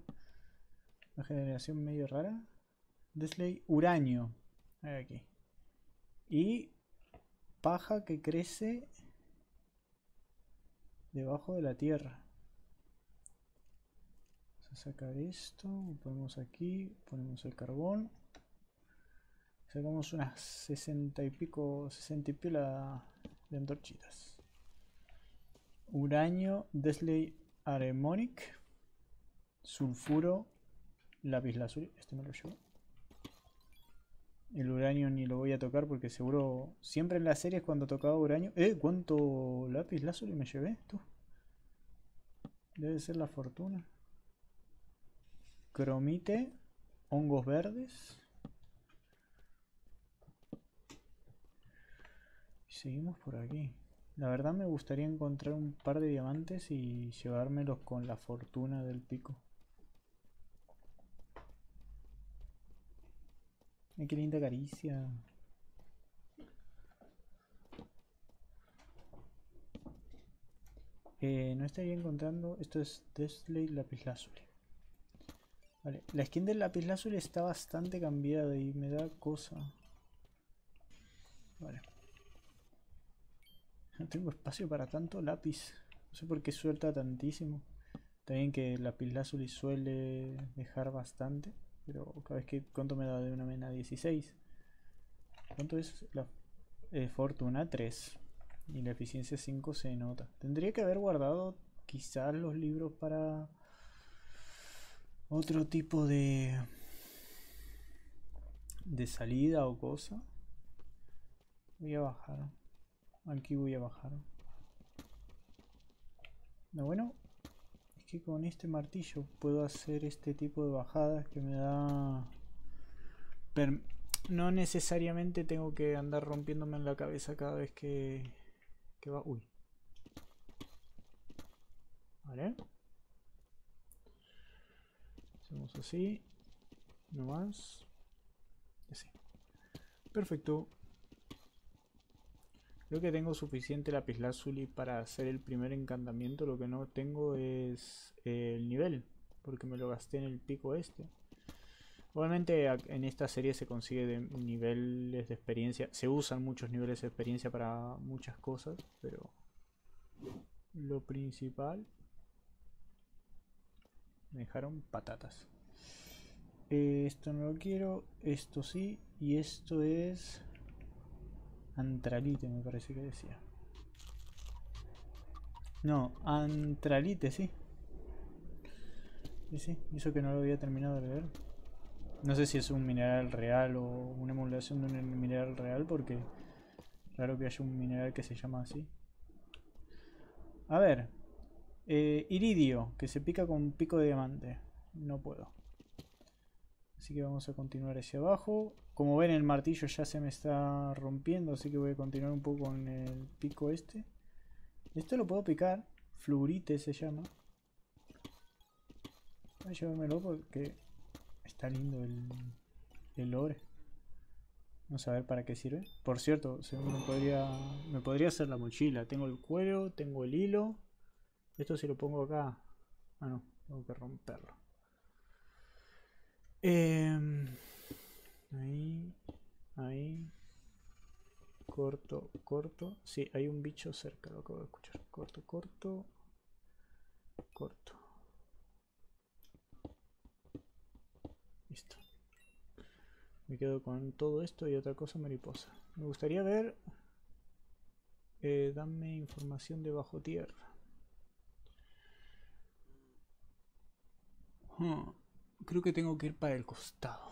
Speaker 1: Una generación medio rara Desley uranio. Aquí. Y paja que crece debajo de la tierra. Vamos a sacar esto, ponemos aquí, ponemos el carbón. Sacamos unas 60 y pico, 60 y pila de antorchitas. Uranio, Desley Aremonic, sulfuro, lápiz lazuli, este me lo llevo. El uranio ni lo voy a tocar porque seguro... Siempre en las series cuando tocaba uranio... ¡Eh! ¿Cuánto lápiz lazuli me llevé? esto? Debe ser la fortuna. Cromite. Hongos verdes. Seguimos por aquí. La verdad me gustaría encontrar un par de diamantes y llevármelos con la fortuna del pico. Ay, qué linda caricia. Eh, no estaría encontrando. Esto es Desley Lapislázuli. Vale, la skin del Lapislázuli está bastante cambiada y me da cosa. Vale. No tengo espacio para tanto lápiz. No sé por qué suelta tantísimo. También que el Lapislázuli suele dejar bastante. Pero cada vez que... ¿Cuánto me da de una mena? 16. ¿Cuánto es la eh, fortuna? 3. Y la eficiencia 5 se nota. Tendría que haber guardado quizás los libros para otro tipo de de salida o cosa. Voy a bajar. Aquí voy a bajar. Lo bueno con este martillo puedo hacer este tipo de bajadas que me da... no necesariamente tengo que andar rompiéndome en la cabeza cada vez que, que va... Uy. Vale. Hacemos así. No más. Así. Perfecto. Creo que tengo suficiente lapislázuli para hacer el primer encantamiento. Lo que no tengo es el nivel, porque me lo gasté en el pico este. Obviamente en esta serie se consigue de niveles de experiencia. Se usan muchos niveles de experiencia para muchas cosas, pero lo principal me dejaron patatas. Eh, esto no lo quiero, esto sí, y esto es Antralite me parece que decía. No, antralite, sí. Sí, sí, eso que no lo había terminado de leer. No sé si es un mineral real o una emulación de un mineral real porque raro que haya un mineral que se llama así. A ver. Eh, iridio, que se pica con un pico de diamante. No puedo. Así que vamos a continuar hacia abajo. Como ven el martillo ya se me está rompiendo, así que voy a continuar un poco con el pico este. Esto lo puedo picar, fluorite se llama. Voy a llevármelo porque está lindo el, el. Vamos a ver para qué sirve. Por cierto, me podría, me podría hacer la mochila. Tengo el cuero, tengo el hilo. Esto si lo pongo acá. Ah, no, tengo que romperlo. Eh, ahí, ahí. Corto, corto. Sí, hay un bicho cerca, lo acabo de escuchar. Corto, corto. Corto. Listo. Me quedo con todo esto y otra cosa mariposa. Me gustaría ver... Eh, dame información de bajo tierra. Huh creo que tengo que ir para el costado.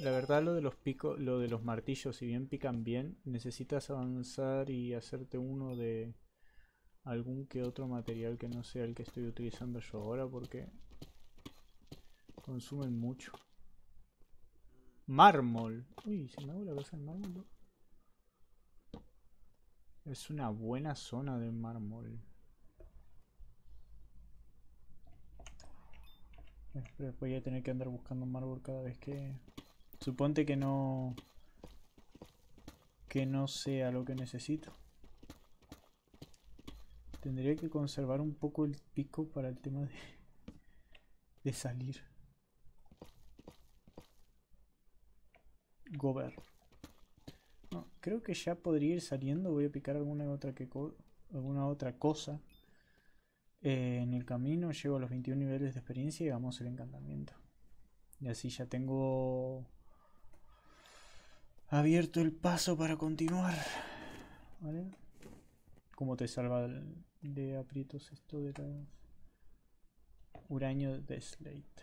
Speaker 1: La verdad lo de los picos, lo de los martillos, si bien pican bien, necesitas avanzar y hacerte uno de algún que otro material que no sea el que estoy utilizando yo ahora porque consumen mucho. Mármol. Uy, se me hago la casa en mármol. Es una buena zona de mármol. Después voy a tener que andar buscando mármol cada vez que... Suponte que no... Que no sea lo que necesito. Tendría que conservar un poco el pico para el tema de... De salir. Gober. creo que ya podría ir saliendo. Voy a picar alguna otra, que alguna otra cosa. Eh, en el camino llego a los 21 niveles de experiencia y hagamos el encantamiento. Y así ya tengo abierto el paso para continuar. ¿Cómo te salva de aprietos esto de las... Uranio de Slate.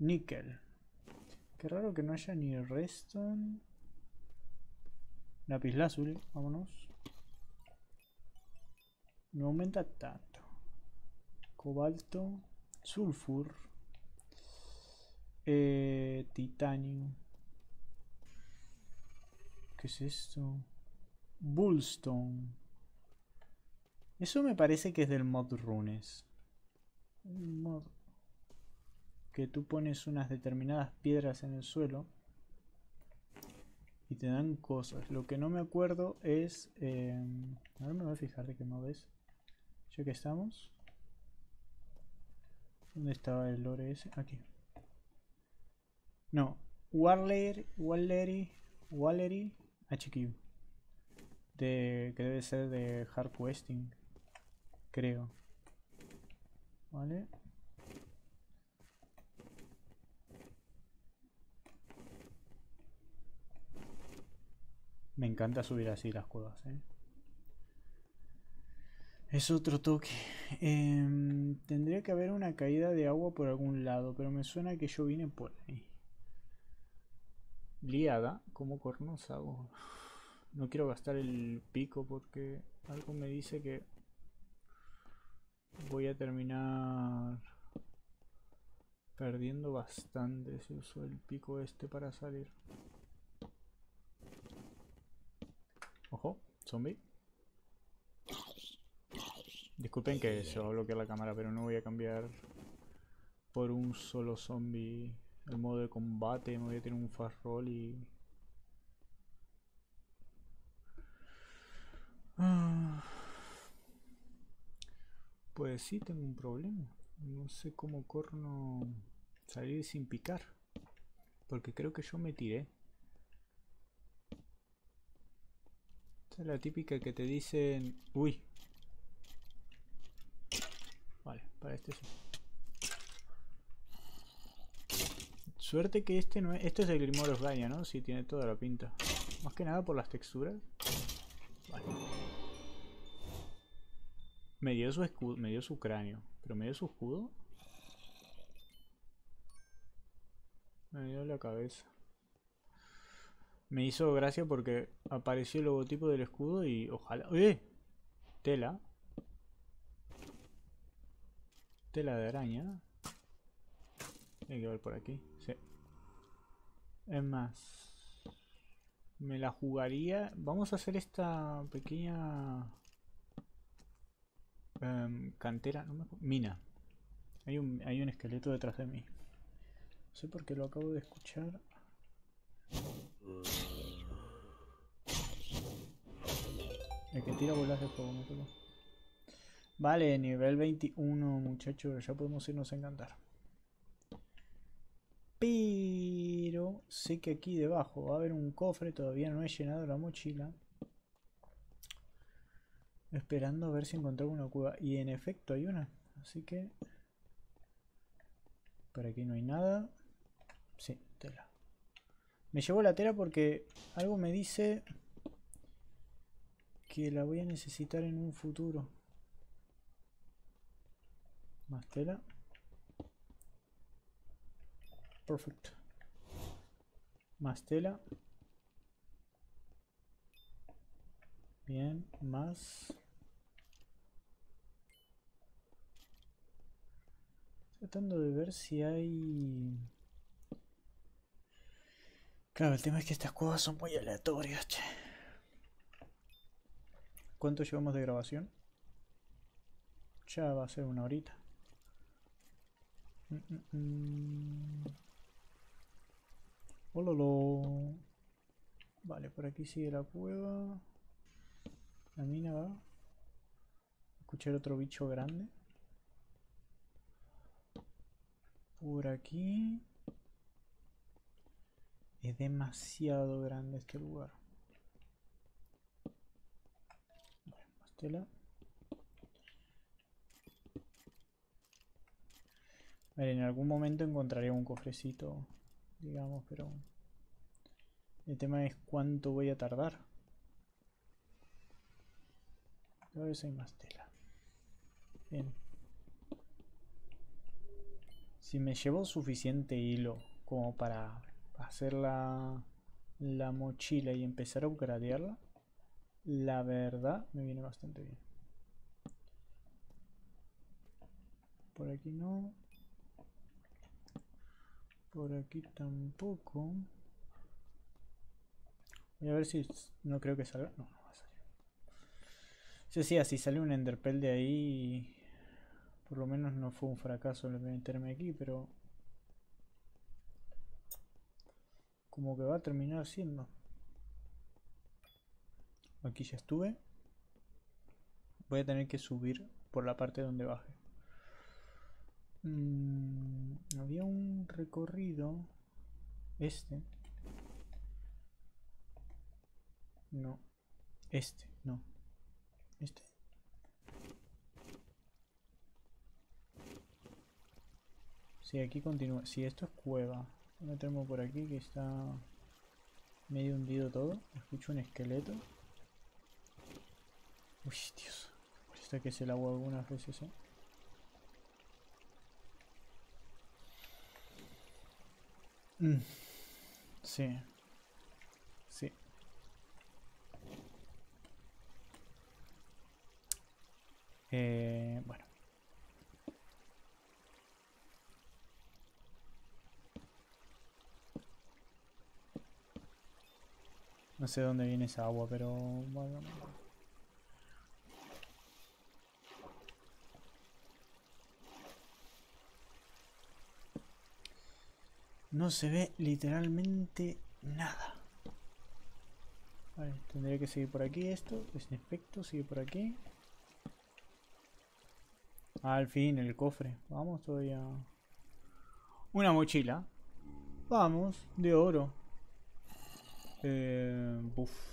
Speaker 1: Níquel. Qué raro que no haya ni redstone. Lápiz lazuli, vámonos. No aumenta tanto cobalto, sulfur, eh, titanio. ¿Qué es esto? Bullstone. Eso me parece que es del mod runes. mod que tú pones unas determinadas piedras en el suelo y te dan cosas. Lo que no me acuerdo es... Eh, ahora me voy a fijar de qué mod es. Ya que estamos. ¿Dónde estaba el lore ese? Aquí. No. Warlery, Wallery, Wallery HQ. De, que debe ser de Hard Questing. Creo. Vale. Me encanta subir así las cuevas, ¿eh? Es otro toque. Em, tendría que haber una caída de agua por algún lado, pero me suena que yo vine por ahí. Liada, ¿cómo cornos hago? No quiero gastar el pico porque algo me dice que voy a terminar perdiendo bastante si uso el pico este para salir. Ojo, zombie. Disculpen que se va a bloquear la cámara, pero no voy a cambiar por un solo zombie el modo de combate. Me voy a tener un fast roll y... Ah. Pues sí, tengo un problema. No sé cómo corno salir sin picar. Porque creo que yo me tiré. Esta es la típica que te dicen... Uy, Vale, este sí. Suerte que este no es... Este es el Grimoire Gaia, ¿no? Sí, tiene toda la pinta. Más que nada por las texturas. Vale. Me dio su escudo, me dio su cráneo. Pero me dio su escudo. Me dio la cabeza. Me hizo gracia porque apareció el logotipo del escudo y ojalá... ¡Eh! Tela. Tela de araña. Hay que ver por aquí. Sí. Es más. Me la jugaría. Vamos a hacer esta pequeña em, cantera. No me... Mina. Hay un, hay un esqueleto detrás de mí. No sé por qué lo acabo de escuchar. El que tira bolas de fuego, me Vale, nivel 21, muchachos. Ya podemos irnos a encantar. Pero sé que aquí debajo va a haber un cofre. Todavía no he llenado la mochila. Esperando a ver si encontramos una cueva. Y en efecto hay una. Así que... Por aquí no hay nada. Sí, tela. Me llevo la tela porque algo me dice que la voy a necesitar en un futuro. Más tela. Perfecto. Más tela. Bien, más. Tratando de ver si hay... Claro, el tema es que estas cuevas son muy aleatorias, che. ¿Cuánto llevamos de grabación? Ya va a ser una horita. Mm, mm, mm. Vale, por aquí sigue la cueva. La mina va. Escuchar otro bicho grande. Por aquí. Es demasiado grande este lugar. Bueno, más tela. En algún momento encontraré un cofrecito, digamos, pero el tema es cuánto voy a tardar. A ver si hay más tela. Bien. Si me llevo suficiente hilo como para hacer la, la mochila y empezar a upgradearla, la verdad me viene bastante bien. Por aquí no. Por aquí tampoco. Voy a ver si... No creo que salga... No, no va a salir. Yo decía, si sale un enderpell de ahí... Por lo menos no fue un fracaso el meterme aquí, pero... Como que va a terminar siendo. Aquí ya estuve. Voy a tener que subir por la parte donde baje. Mm, había un recorrido. Este. No. Este, no. Este. Sí, aquí continúa. Si esto es cueva. Voy a meterme por aquí que está medio hundido todo. Escucho un esqueleto. Uy, Dios. Parece que se el agua algunas veces, ¿eh? Mm. Sí. Sí. Eh, bueno. No sé dónde viene esa agua, pero... Bueno. No se ve literalmente nada. Tendría que seguir por aquí esto. Es efecto, sigue por aquí. Al fin, el cofre. Vamos todavía. Una mochila. Vamos, de oro. Eh,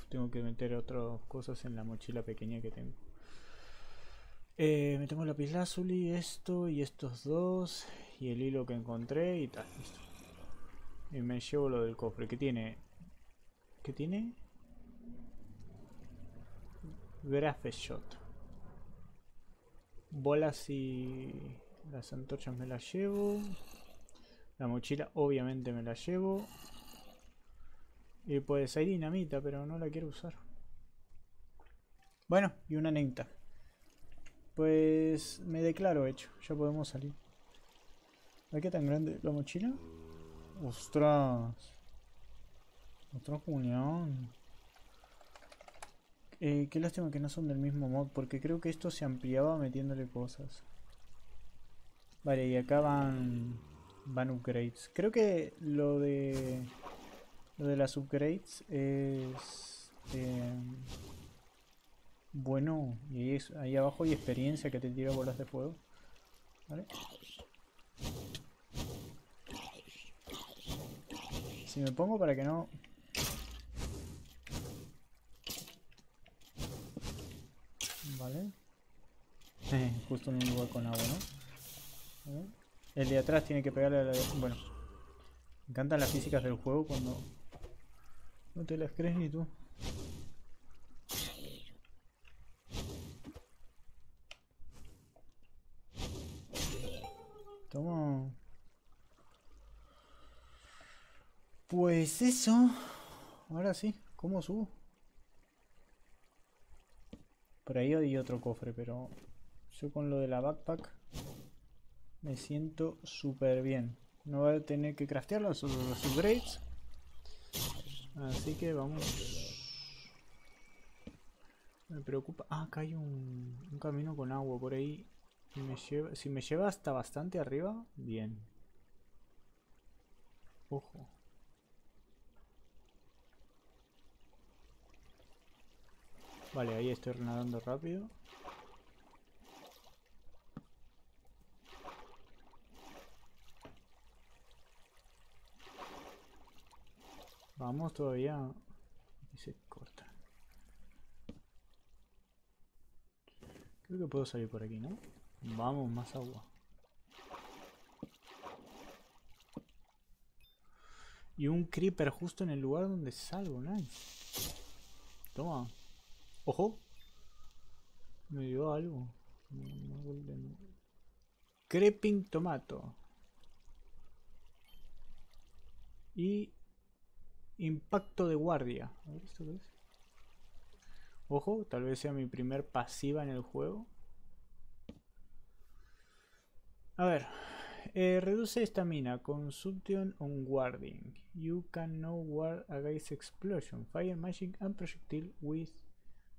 Speaker 1: tengo que meter otras cosas en la mochila pequeña que tengo. Eh, metemos la y esto y estos dos. Y el hilo que encontré y tal. Listo. Y me llevo lo del cofre. que tiene? ¿Qué tiene? Grafe Shot. Bolas y las antorchas me las llevo. La mochila obviamente me la llevo. Y pues hay dinamita, pero no la quiero usar. Bueno, y una necta. Pues me declaro hecho. Ya podemos salir. ¿Qué tan grande la mochila? Ostras. Ostras, Julián. Eh, qué lástima que no son del mismo mod, porque creo que esto se ampliaba metiéndole cosas. Vale, y acá van, van upgrades. Creo que lo de lo de las upgrades es eh, bueno. Y ahí abajo hay experiencia que te tira bolas de fuego. ¿Vale? Si me pongo para que no... Vale. Justo en un lugar con agua, ¿no? El de atrás tiene que pegarle a la... Bueno. encantan las físicas del juego cuando no te las crees ni tú. Toma. Pues eso. Ahora sí, ¿cómo subo? Por ahí hay otro cofre, pero yo con lo de la backpack me siento súper bien. No voy a tener que craftear los, upgrades. Así que vamos. Me preocupa. Ah, acá hay un, un camino con agua por ahí. si me lleva hasta bastante arriba, bien. Ojo. Vale, ahí estoy nadando rápido. Vamos todavía. Y se corta. Creo que puedo salir por aquí, ¿no? Vamos, más agua. Y un creeper justo en el lugar donde salgo, nice. Toma. Ojo. Me dio algo. Creeping tomato. Y impacto de guardia. A ver, ¿esto qué es? Ojo, tal vez sea mi primer pasiva en el juego. A ver. Eh, reduce estamina. Consumption on guarding. You can now guard against explosion, fire, magic and projectile with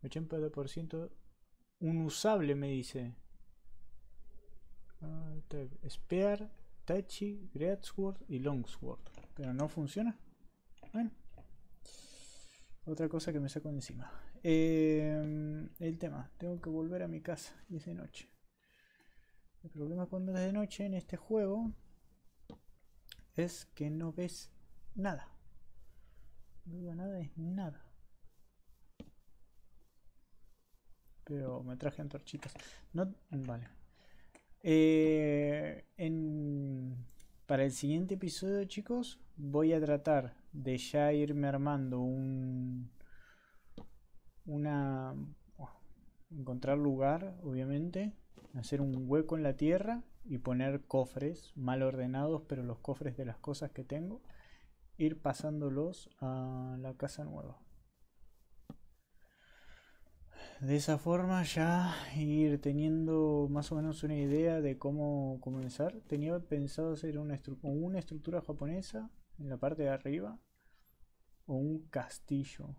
Speaker 1: 80% unusable me dice. Ah, Spear, Tachi, Greatsword y Longsword. Pero no funciona. Bueno. Otra cosa que me saco encima. Em, el tema. Tengo que volver a mi casa. Y es de noche. El problema cuando es de noche en este juego es que no ves nada. No digo nada, es nada. Pero me traje antorchitas. No, vale. Eh, para el siguiente episodio, chicos, voy a tratar de ya irme armando un. Una. Encontrar lugar, obviamente. Hacer un hueco en la tierra y poner cofres mal ordenados, pero los cofres de las cosas que tengo. Ir pasándolos a la casa nueva de esa forma ya ir teniendo más o menos una idea de cómo comenzar. Tenía pensado hacer una, estructura japonesa en la parte de arriba o un castillo.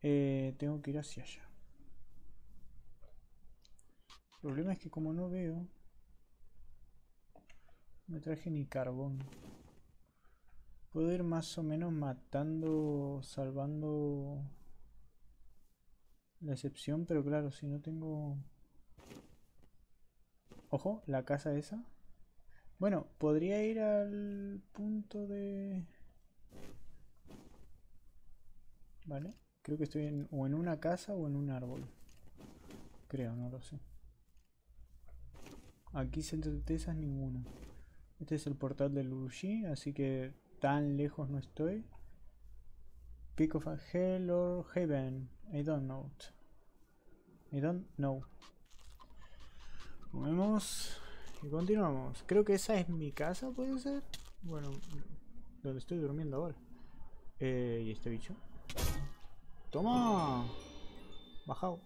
Speaker 1: Eh, tengo que ir hacia allá. El problema es que como no veo, no traje ni carbón. Puedo ir más o menos matando, salvando la excepción, pero claro, si no tengo... Ojo, la casa esa. Bueno, podría ir al punto de... Vale, creo que estoy en, o en una casa o en un árbol. Creo, no lo sé. Aquí certezas ninguna. Este es el portal del Urushi, así que tan lejos no estoy. Peak of Hell or Heaven. I don't know. I don't know. Comemos y continuamos. Creo que esa es mi casa, ¿puede ser? Bueno, donde estoy durmiendo ahora. Eh, ¿Y este bicho? ¡Toma! Bajado.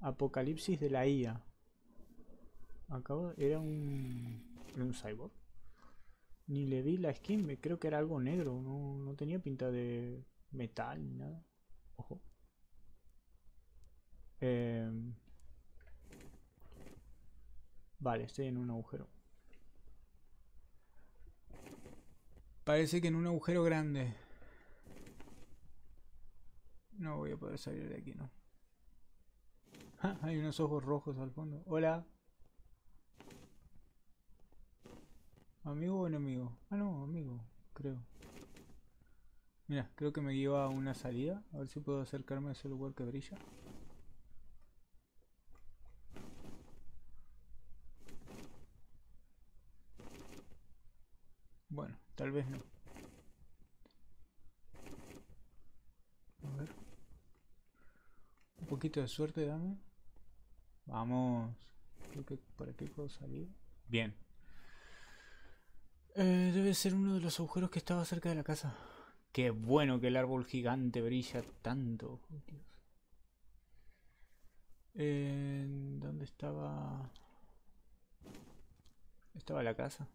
Speaker 1: Apocalipsis de la IA. Acabo, era un... Era un cyborg. Ni le vi la skin, creo que era algo negro, no, no tenía pinta de metal ni nada. Em, vale, estoy en un agujero. Parece que en un agujero grande. No voy a poder salir de aquí, ¿no? hay unos ojos rojos al fondo. Hola. ¿Amigo o enemigo? Ah, no, amigo, creo. Mira, creo que me guió a una salida. A ver si puedo acercarme a ese lugar que brilla. Tal vez no. A ver. Un poquito de suerte, dame. Vamos. Creo que por aquí puedo salir. Bien. Eh, debe ser uno de los agujeros que estaba cerca de la casa. Qué bueno que el árbol gigante brilla tanto. Eh, ¿Dónde estaba? Estaba la casa.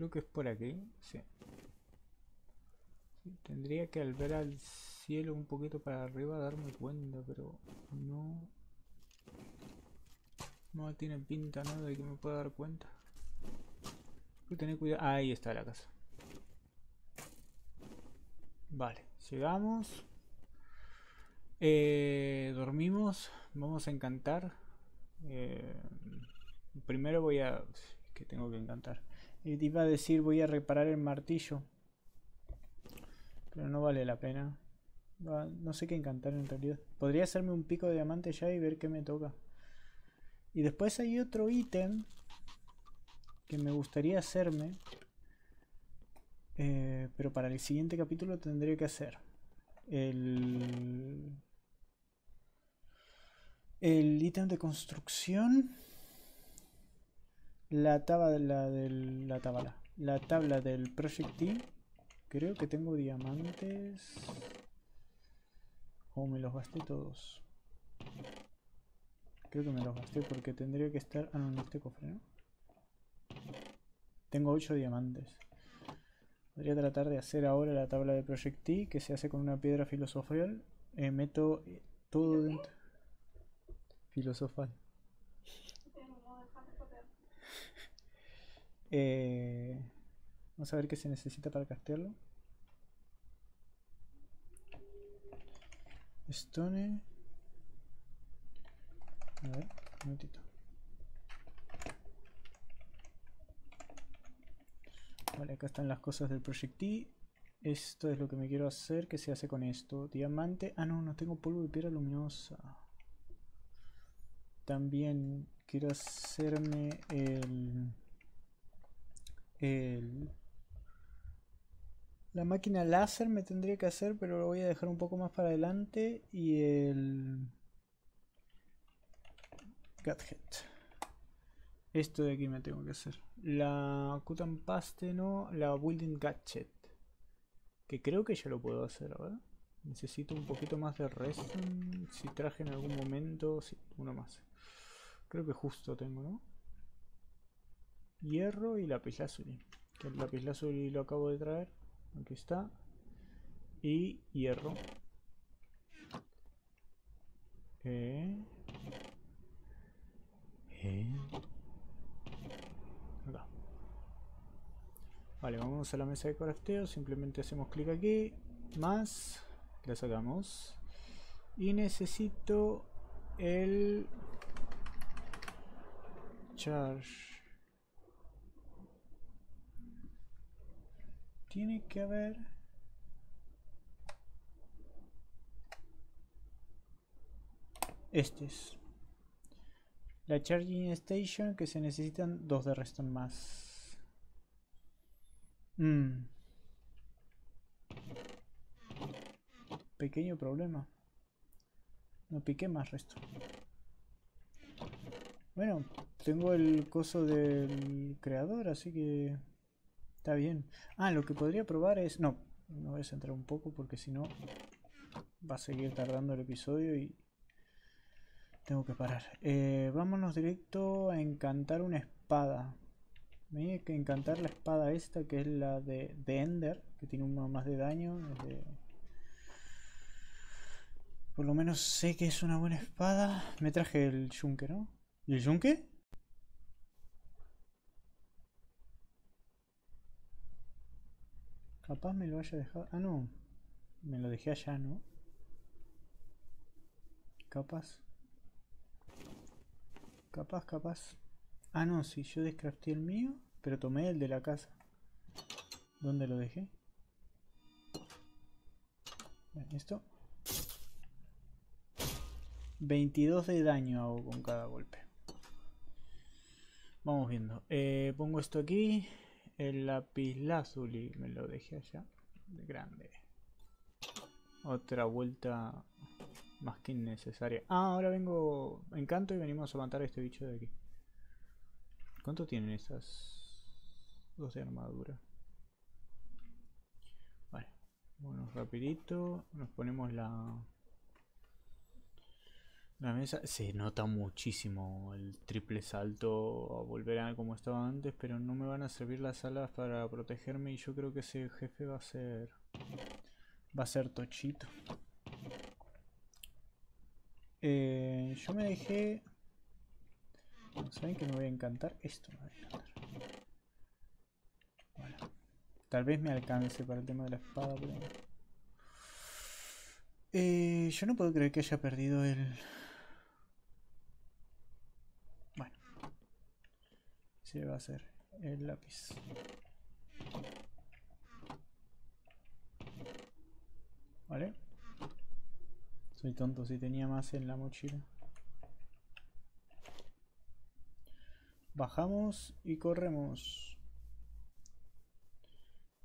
Speaker 1: Creo que es por aquí. Sí. Tendría que al ver al cielo un poquito para arriba darme cuenta, pero no... No tiene pinta nada de que me pueda dar cuenta. Hay que tener cuidado. ahí está la casa. Vale, llegamos. Eh, dormimos. Vamos a encantar. Eh, primero voy a... que tengo que encantar. Y iba a decir voy a reparar el martillo. Pero no vale la pena. No sé qué encantar en realidad. Podría hacerme un pico de diamante ya y ver qué me toca. Y después hay otro ítem que me gustaría hacerme. Eh, pero para el siguiente capítulo tendría que hacer el el ítem de construcción la tabla de la, del, la tabla la tabla del projectil Creo que tengo diamantes. O me los gasté todos. Creo que me los gasté porque tendría que estar... Ah, en este cofre, ¿no? Tengo 8 diamantes. Podría tratar de hacer ahora la tabla de proyectil que se hace con una piedra filosofal. Eh, meto todo dentro. Filosofal. Eh... Vamos a ver qué se necesita para castearlo. Stone. A ver, un momentito. Vale, acá están las cosas del proyectil. Esto es lo que me quiero hacer. ¿Qué se hace con esto? Diamante. Ah, no, no tengo polvo de piedra luminosa. También quiero hacerme el... El la máquina láser me tendría que hacer, pero lo voy a dejar un poco más para adelante. Y el... Gadget. Esto de aquí me tengo que hacer. La Kutan Paste no, la Building Gadget. Que creo que ya lo puedo hacer. Necesito un poquito más de resin. Si traje en algún momento, sí, uno más. Creo que justo tengo, ¿no? Hierro y lapislázuli. Que el lapislázuli lo acabo de traer. Aquí está. Y hierro. Eh. Acá. Vale, vamos a la mesa de crafteo. Simplemente hacemos clic aquí. Más. La sacamos. Y necesito el charge. Tiene que haber este es la charging station que se necesitan dos de redstone más. Mm. pequeño problema. No piqué más resto. Bueno tengo el coso del creador así que Está bien. Ah, lo que podría probar es... No, me voy a centrar un poco porque si no va a seguir tardando el episodio y tengo que parar. Eh, vámonos directo a encantar una espada. Me tiene que encantar la espada esta que es la de, Ender, que tiene uno más de daño. Por lo menos sé que es una buena espada. Me traje el yunque, ¿no? ¿Y el yunque? Capaz me lo haya dejado... Ah, no. Me lo dejé allá, ¿no? Capaz. Capaz, capaz. Ah, no, sí, yo descrafté el mío, pero tomé el de la casa. ¿Dónde lo dejé? esto. 22 de daño hago con cada golpe. Vamos viendo. Eh, pongo esto aquí. El lapislázuli me lo dejé allá. De grande. Otra vuelta más que innecesaria. Ah, ahora vengo encanto y venimos a matar a este bicho de aquí. ¿Cuánto tienen esas dos de armadura? Vale. Bueno, rapidito. Nos ponemos la... La mesa se nota muchísimo el triple salto a volver a como estaba antes, pero no me van a servir las alas para protegerme y yo creo que ese jefe va a ser va a ser tochito. Eh, yo me dejé saben que me voy a encantar esto me va a encantar. Bueno, tal vez me alcance para el tema de la espada, pero eh, yo no puedo creer que haya perdido el Se va a hacer el lápiz. Vale. Soy tonto si tenía más en la mochila. Bajamos y corremos.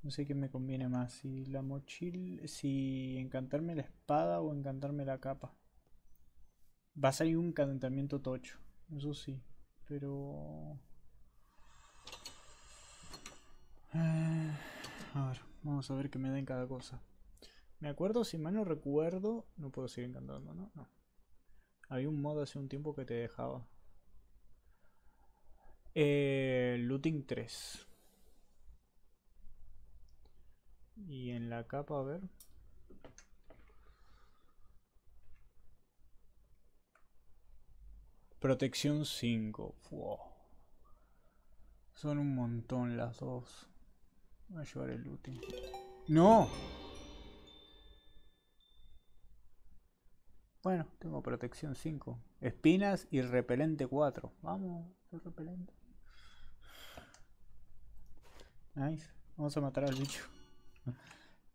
Speaker 1: No sé qué me conviene más, si la mochila, si encantarme la espada o encantarme la capa. Va a salir un encantamiento tocho, eso sí, pero eh, a ver, vamos a ver qué me da en cada cosa. Me acuerdo, si mal no recuerdo, no puedo seguir encantando, ¿no? No. Había un modo hace un tiempo que te dejaba. Eh, looting 3. Y en la capa, a ver. Protección 5. Son un montón las dos. Voy a llevar el último. ¡No! Bueno, tengo protección 5. Espinas y repelente 4. Vamos, el repelente. Nice. Vamos a matar al bicho.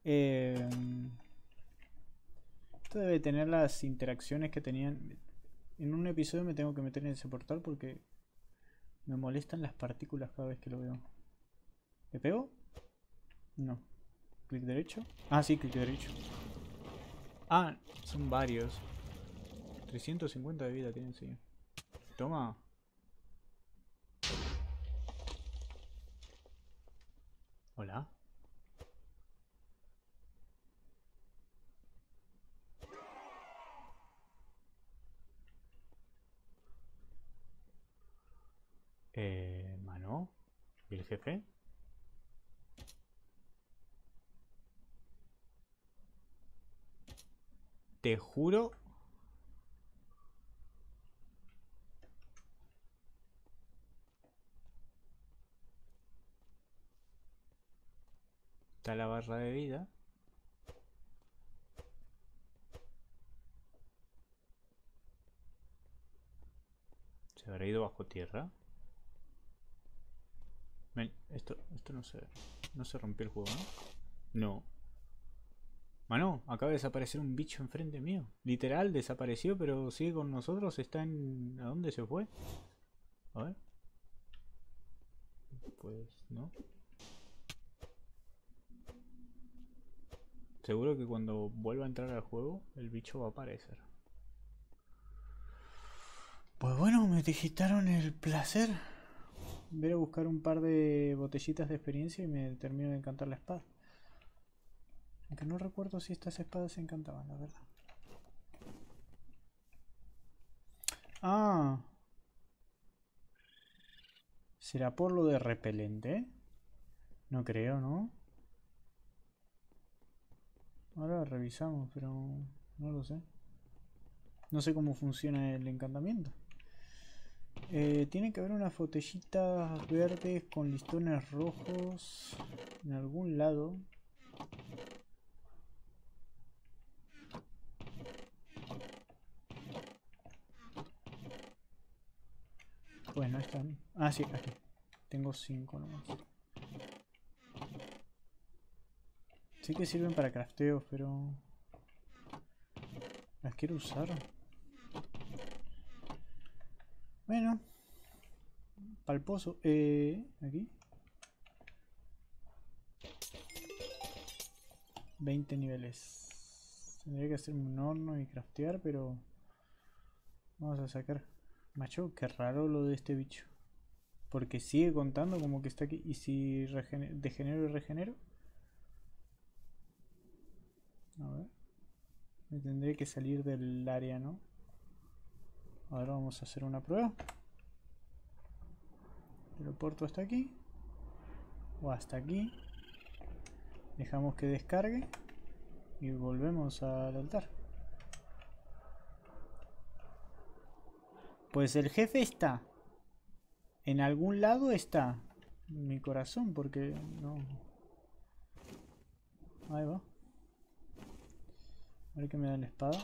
Speaker 1: Eh, esto debe tener las interacciones que tenían. En un episodio me tengo que meter en ese portal porque me molestan las partículas cada vez que lo veo. ¿Le pego? No. ¿Clic derecho? Ah, sí, clic derecho. Ah, son varios. 350 de vida tienen, sí. Toma. Hola. Eh, Mano. ¿Y el jefe? Te juro... Está la barra de vida. ¿Se habrá ido bajo tierra? Esto, esto no se... No se rompió el juego. No. Mano, acaba de desaparecer un bicho enfrente mío. Literal, desapareció, pero sigue con nosotros. Está en... ¿A dónde se fue? A ver. Pues no. Seguro que cuando vuelva a entrar al juego, el bicho va a aparecer. Pues bueno, me digitaron el placer. Ver a buscar un par de botellitas de experiencia y me termino de encantar la espada. Aunque no recuerdo si estas espadas se encantaban, la verdad. Ah. ¿Será por lo de repelente? No creo, ¿no? Ahora revisamos, pero no lo sé. No sé cómo funciona el encantamiento. Eh, tiene que haber unas botellitas verdes con listones rojos en algún lado. Bueno, están. Ah, sí, aquí. Tengo cinco nomás. Sí que sirven para crafteos, pero... Las quiero usar. Bueno. pa'l pozo. Eh, aquí. 20 niveles. Tendría que hacer un horno y craftear, pero... Vamos a sacar... Macho, qué raro lo de este bicho. Porque sigue contando como que está aquí. ¿Y si degenero y regenero? A ver. Me tendré que salir del área, ¿no? Ahora vamos a hacer una prueba. Teleporto hasta aquí. O hasta aquí. Dejamos que descargue. Y volvemos al altar. Pues el jefe está. En algún lado está. Mi corazón, porque no. Ahí va. A ver qué me da la espada.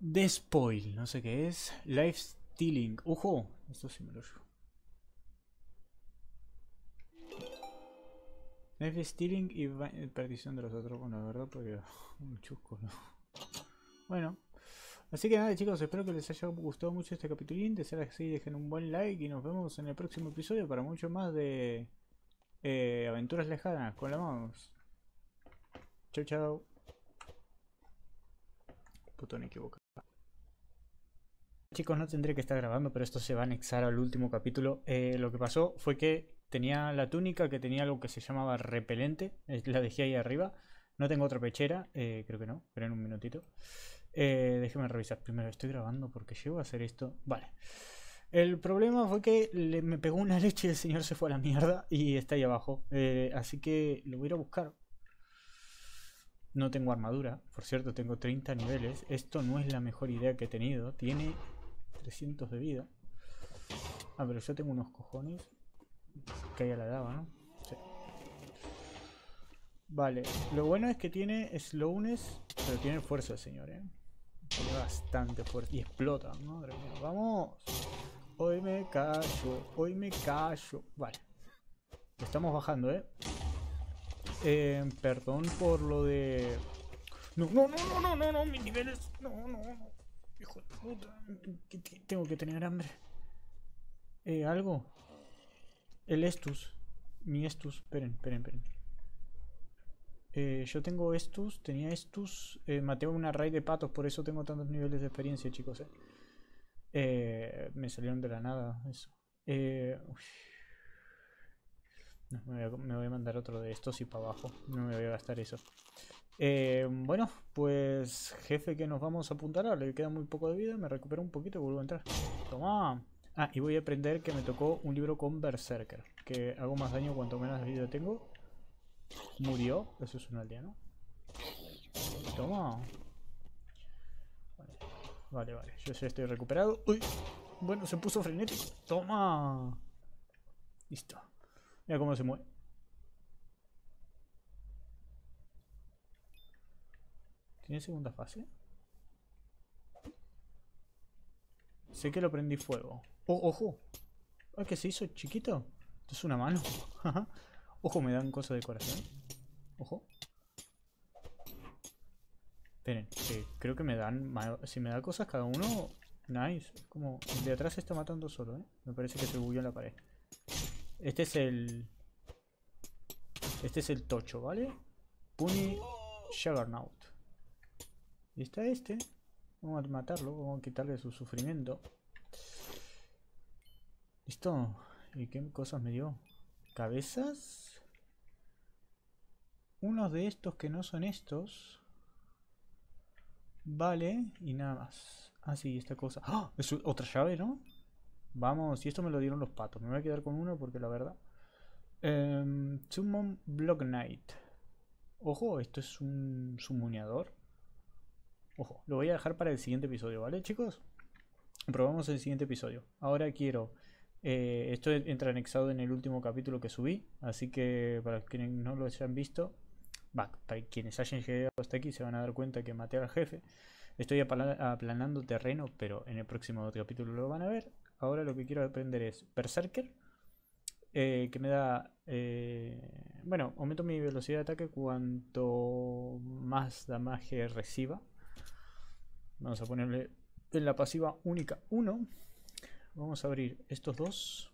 Speaker 1: Despoil, no sé qué es. Life Stealing. ¡Ojo! Esto sí me lo llevo. Life Stealing y perdición de los otros. Bueno, la verdad, porque un chusco, ¿no? Bueno. Así que nada chicos, espero que les haya gustado mucho este capítulo. De ser así, dejen un buen like y nos vemos en el próximo episodio para mucho más de eh, aventuras lejanas con la mouse. Chau chau. Botón equivocado. Chicos, no tendré que estar grabando, pero esto se va a anexar al último capítulo. Eh, lo que pasó fue que tenía la túnica que tenía algo que se llamaba repelente. La dejé ahí arriba. No tengo otra pechera, eh, creo que no. Esperen un minutito. Eh, déjenme revisar primero. Estoy grabando porque llego a hacer esto. Vale. El problema fue que me pegó una leche y el señor se fue a la mierda y está ahí abajo. así que lo voy a ir a buscar. No tengo armadura. Por cierto, tengo 30 niveles. Esto no es la mejor idea que he tenido. Tiene 300 de vida. Ah, pero yo tengo unos cojones. Que ya la daba, ¿no? Sí. Vale, lo bueno es que tiene slowness, pero tiene fuerza, señor, ¿eh? Tiene bastante fuerza. Y explota, madre mía. ¡Vamos! Hoy me callo, hoy me callo. Vale. Estamos bajando, ¿eh? ¿eh? Perdón por lo de... No, no, no, no, no, no, no, mis niveles... No, no, no. Hijo de puta. Tengo que tener hambre. Eh, algo. El Estus. Mi Estus. Esperen, esperen, esperen. Eh, yo tengo Estus. Tenía Estus. Eh, maté una raid de patos. Por eso tengo tantos niveles de experiencia, chicos. Eh. eh me salieron de la nada. Eso. Me, voy a, mandar otro de estos y para abajo. No me voy a gastar eso. Bueno, pues jefe que nos vamos a apuntar ahora. Le queda muy poco de vida. Me recupero un poquito y vuelvo a entrar. Toma. Ah, y voy a aprender que me tocó un libro con Berserker. Que hago más daño cuanto menos vida tengo. Murió. Eso es un aldeano. Toma. Vale, vale. Yo ya estoy recuperado. Uy. Bueno, se puso frenético. Toma. Listo. Mira cómo se mueve. ¿Tiene segunda fase? Sé que lo prendí fuego. ¡Oh, ojo! ¿Ah, que se hizo chiquito? Esto es una mano. ojo, me dan cosas de corazón. Ojo. Esperen, creo que me dan... Si me da cosas cada uno... Nice. Como... El de atrás se está matando solo, ¿eh? Me parece que se bugueó en la pared. Este es el... Este es el tocho, ¿vale? Puni Juggernaut. Y está este. Vamos a matarlo, vamos a quitarle su sufrimiento. ¿Listo? ¿Y qué cosas me dio? ¿Cabezas? Unos de estos que no son estos. Vale, y nada más. Ah, sí, esta cosa. ¡Ah! Es otra llave, ¿no? Vamos, y esto me lo dieron los patos. Me voy a quedar con uno porque la verdad. Eh, Summon Block Knight. Ojo, esto es un summoneador. Ojo, lo voy a dejar para el siguiente episodio, ¿vale, chicos? Probamos el siguiente episodio. Ahora quiero... Eh, esto entra anexado en el último capítulo que subí, así que para quienes no lo hayan visto, para quienes hayan llegado hasta aquí se van a dar cuenta que maté al jefe. Estoy aplanando terreno, pero en el próximo capítulo lo van a ver. Ahora lo que quiero aprender es Berserker, eh, que me da... Eh, bueno, aumento mi velocidad de ataque cuanto más damage reciba. Vamos a ponerle en la pasiva única 1. Vamos a abrir estos dos.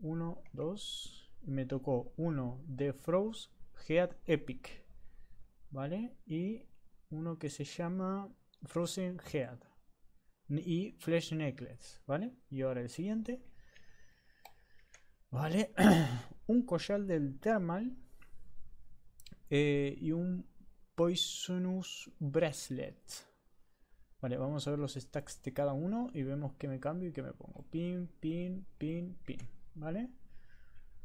Speaker 1: 1, 2. Me tocó uno de Froze Head Epic. ¿Vale? Y uno que se llama Frozen Head. Y Flesh Necklace. ¿Vale? Y ahora el siguiente. ¿Vale? un collar del Thermal. Eh, y un Poisonous Bracelet. Vale, vamos a ver los stacks de cada uno y vemos que me cambio y que me pongo. Pin, pin, pin, pin. ¿Vale?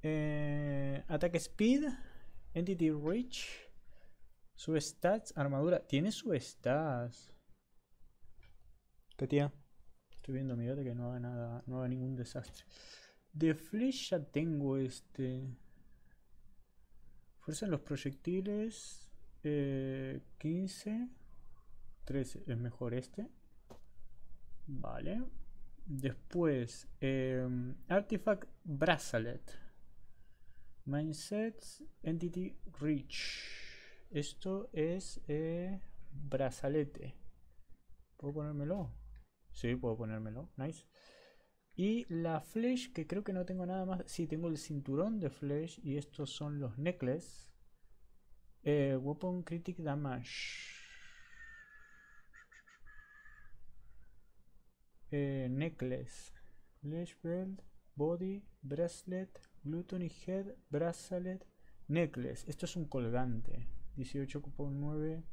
Speaker 1: Eh, ataque speed. Entity reach. Su stats, armadura. Tiene su stats. tía? Estoy viendo mi que no haga nada, no haga ningún desastre. De flesh ya tengo este. Fuerza en los proyectiles. 15. Eh, 13 es mejor este. Vale. Después, em, Artifact Bracelet. Mindsets Entity Reach. Esto es eh, brazalete. ¿Puedo ponérmelo? Sí, puedo ponérmelo. Nice. Y la flesh, que creo que no tengo nada más. Sí, tengo el cinturón de flesh y estos son los necklaces. Eh, weapon Critic Damage. Eh, necklace. Flesh Belt. Body. Bracelet. Gluttony Head. Bracelet. Necklace. Esto es un colgante. 18,9.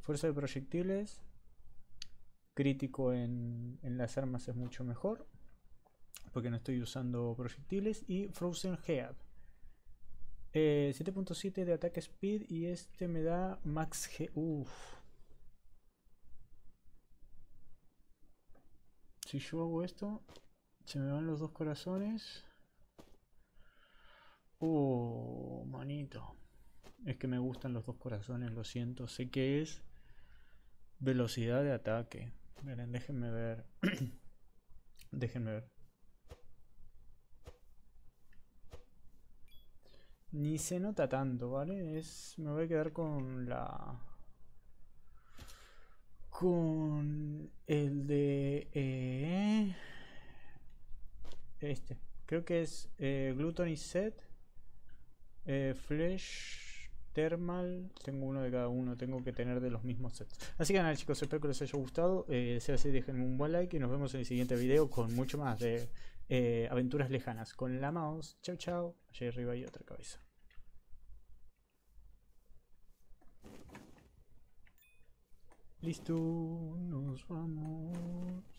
Speaker 1: Fuerza de proyectiles. Crítico en, en las armas es mucho mejor. Porque no estoy usando proyectiles. Y Frozen Head. 7.7 eh, de ataque speed y este me da max G. Uff. Si yo hago esto, se me van los dos corazones. Oh, manito. Es que me gustan los dos corazones, lo siento. Sé que es velocidad de ataque. Miren, déjenme ver. déjenme ver. Ni se nota tanto, ¿vale? Es, me voy a quedar con la... Con el de... Eh, este. Creo que es eh, Gluttony Set. Eh, Flesh. Thermal. Tengo uno de cada uno. Tengo que tener de los mismos sets. Así que nada chicos, espero que les haya gustado. Eh, si así, déjenme un buen like y nos vemos en el siguiente video con mucho más de eh, aventuras lejanas con la mouse. Chao, chao. Allá arriba hay otra cabeza. Listo, nos vamos.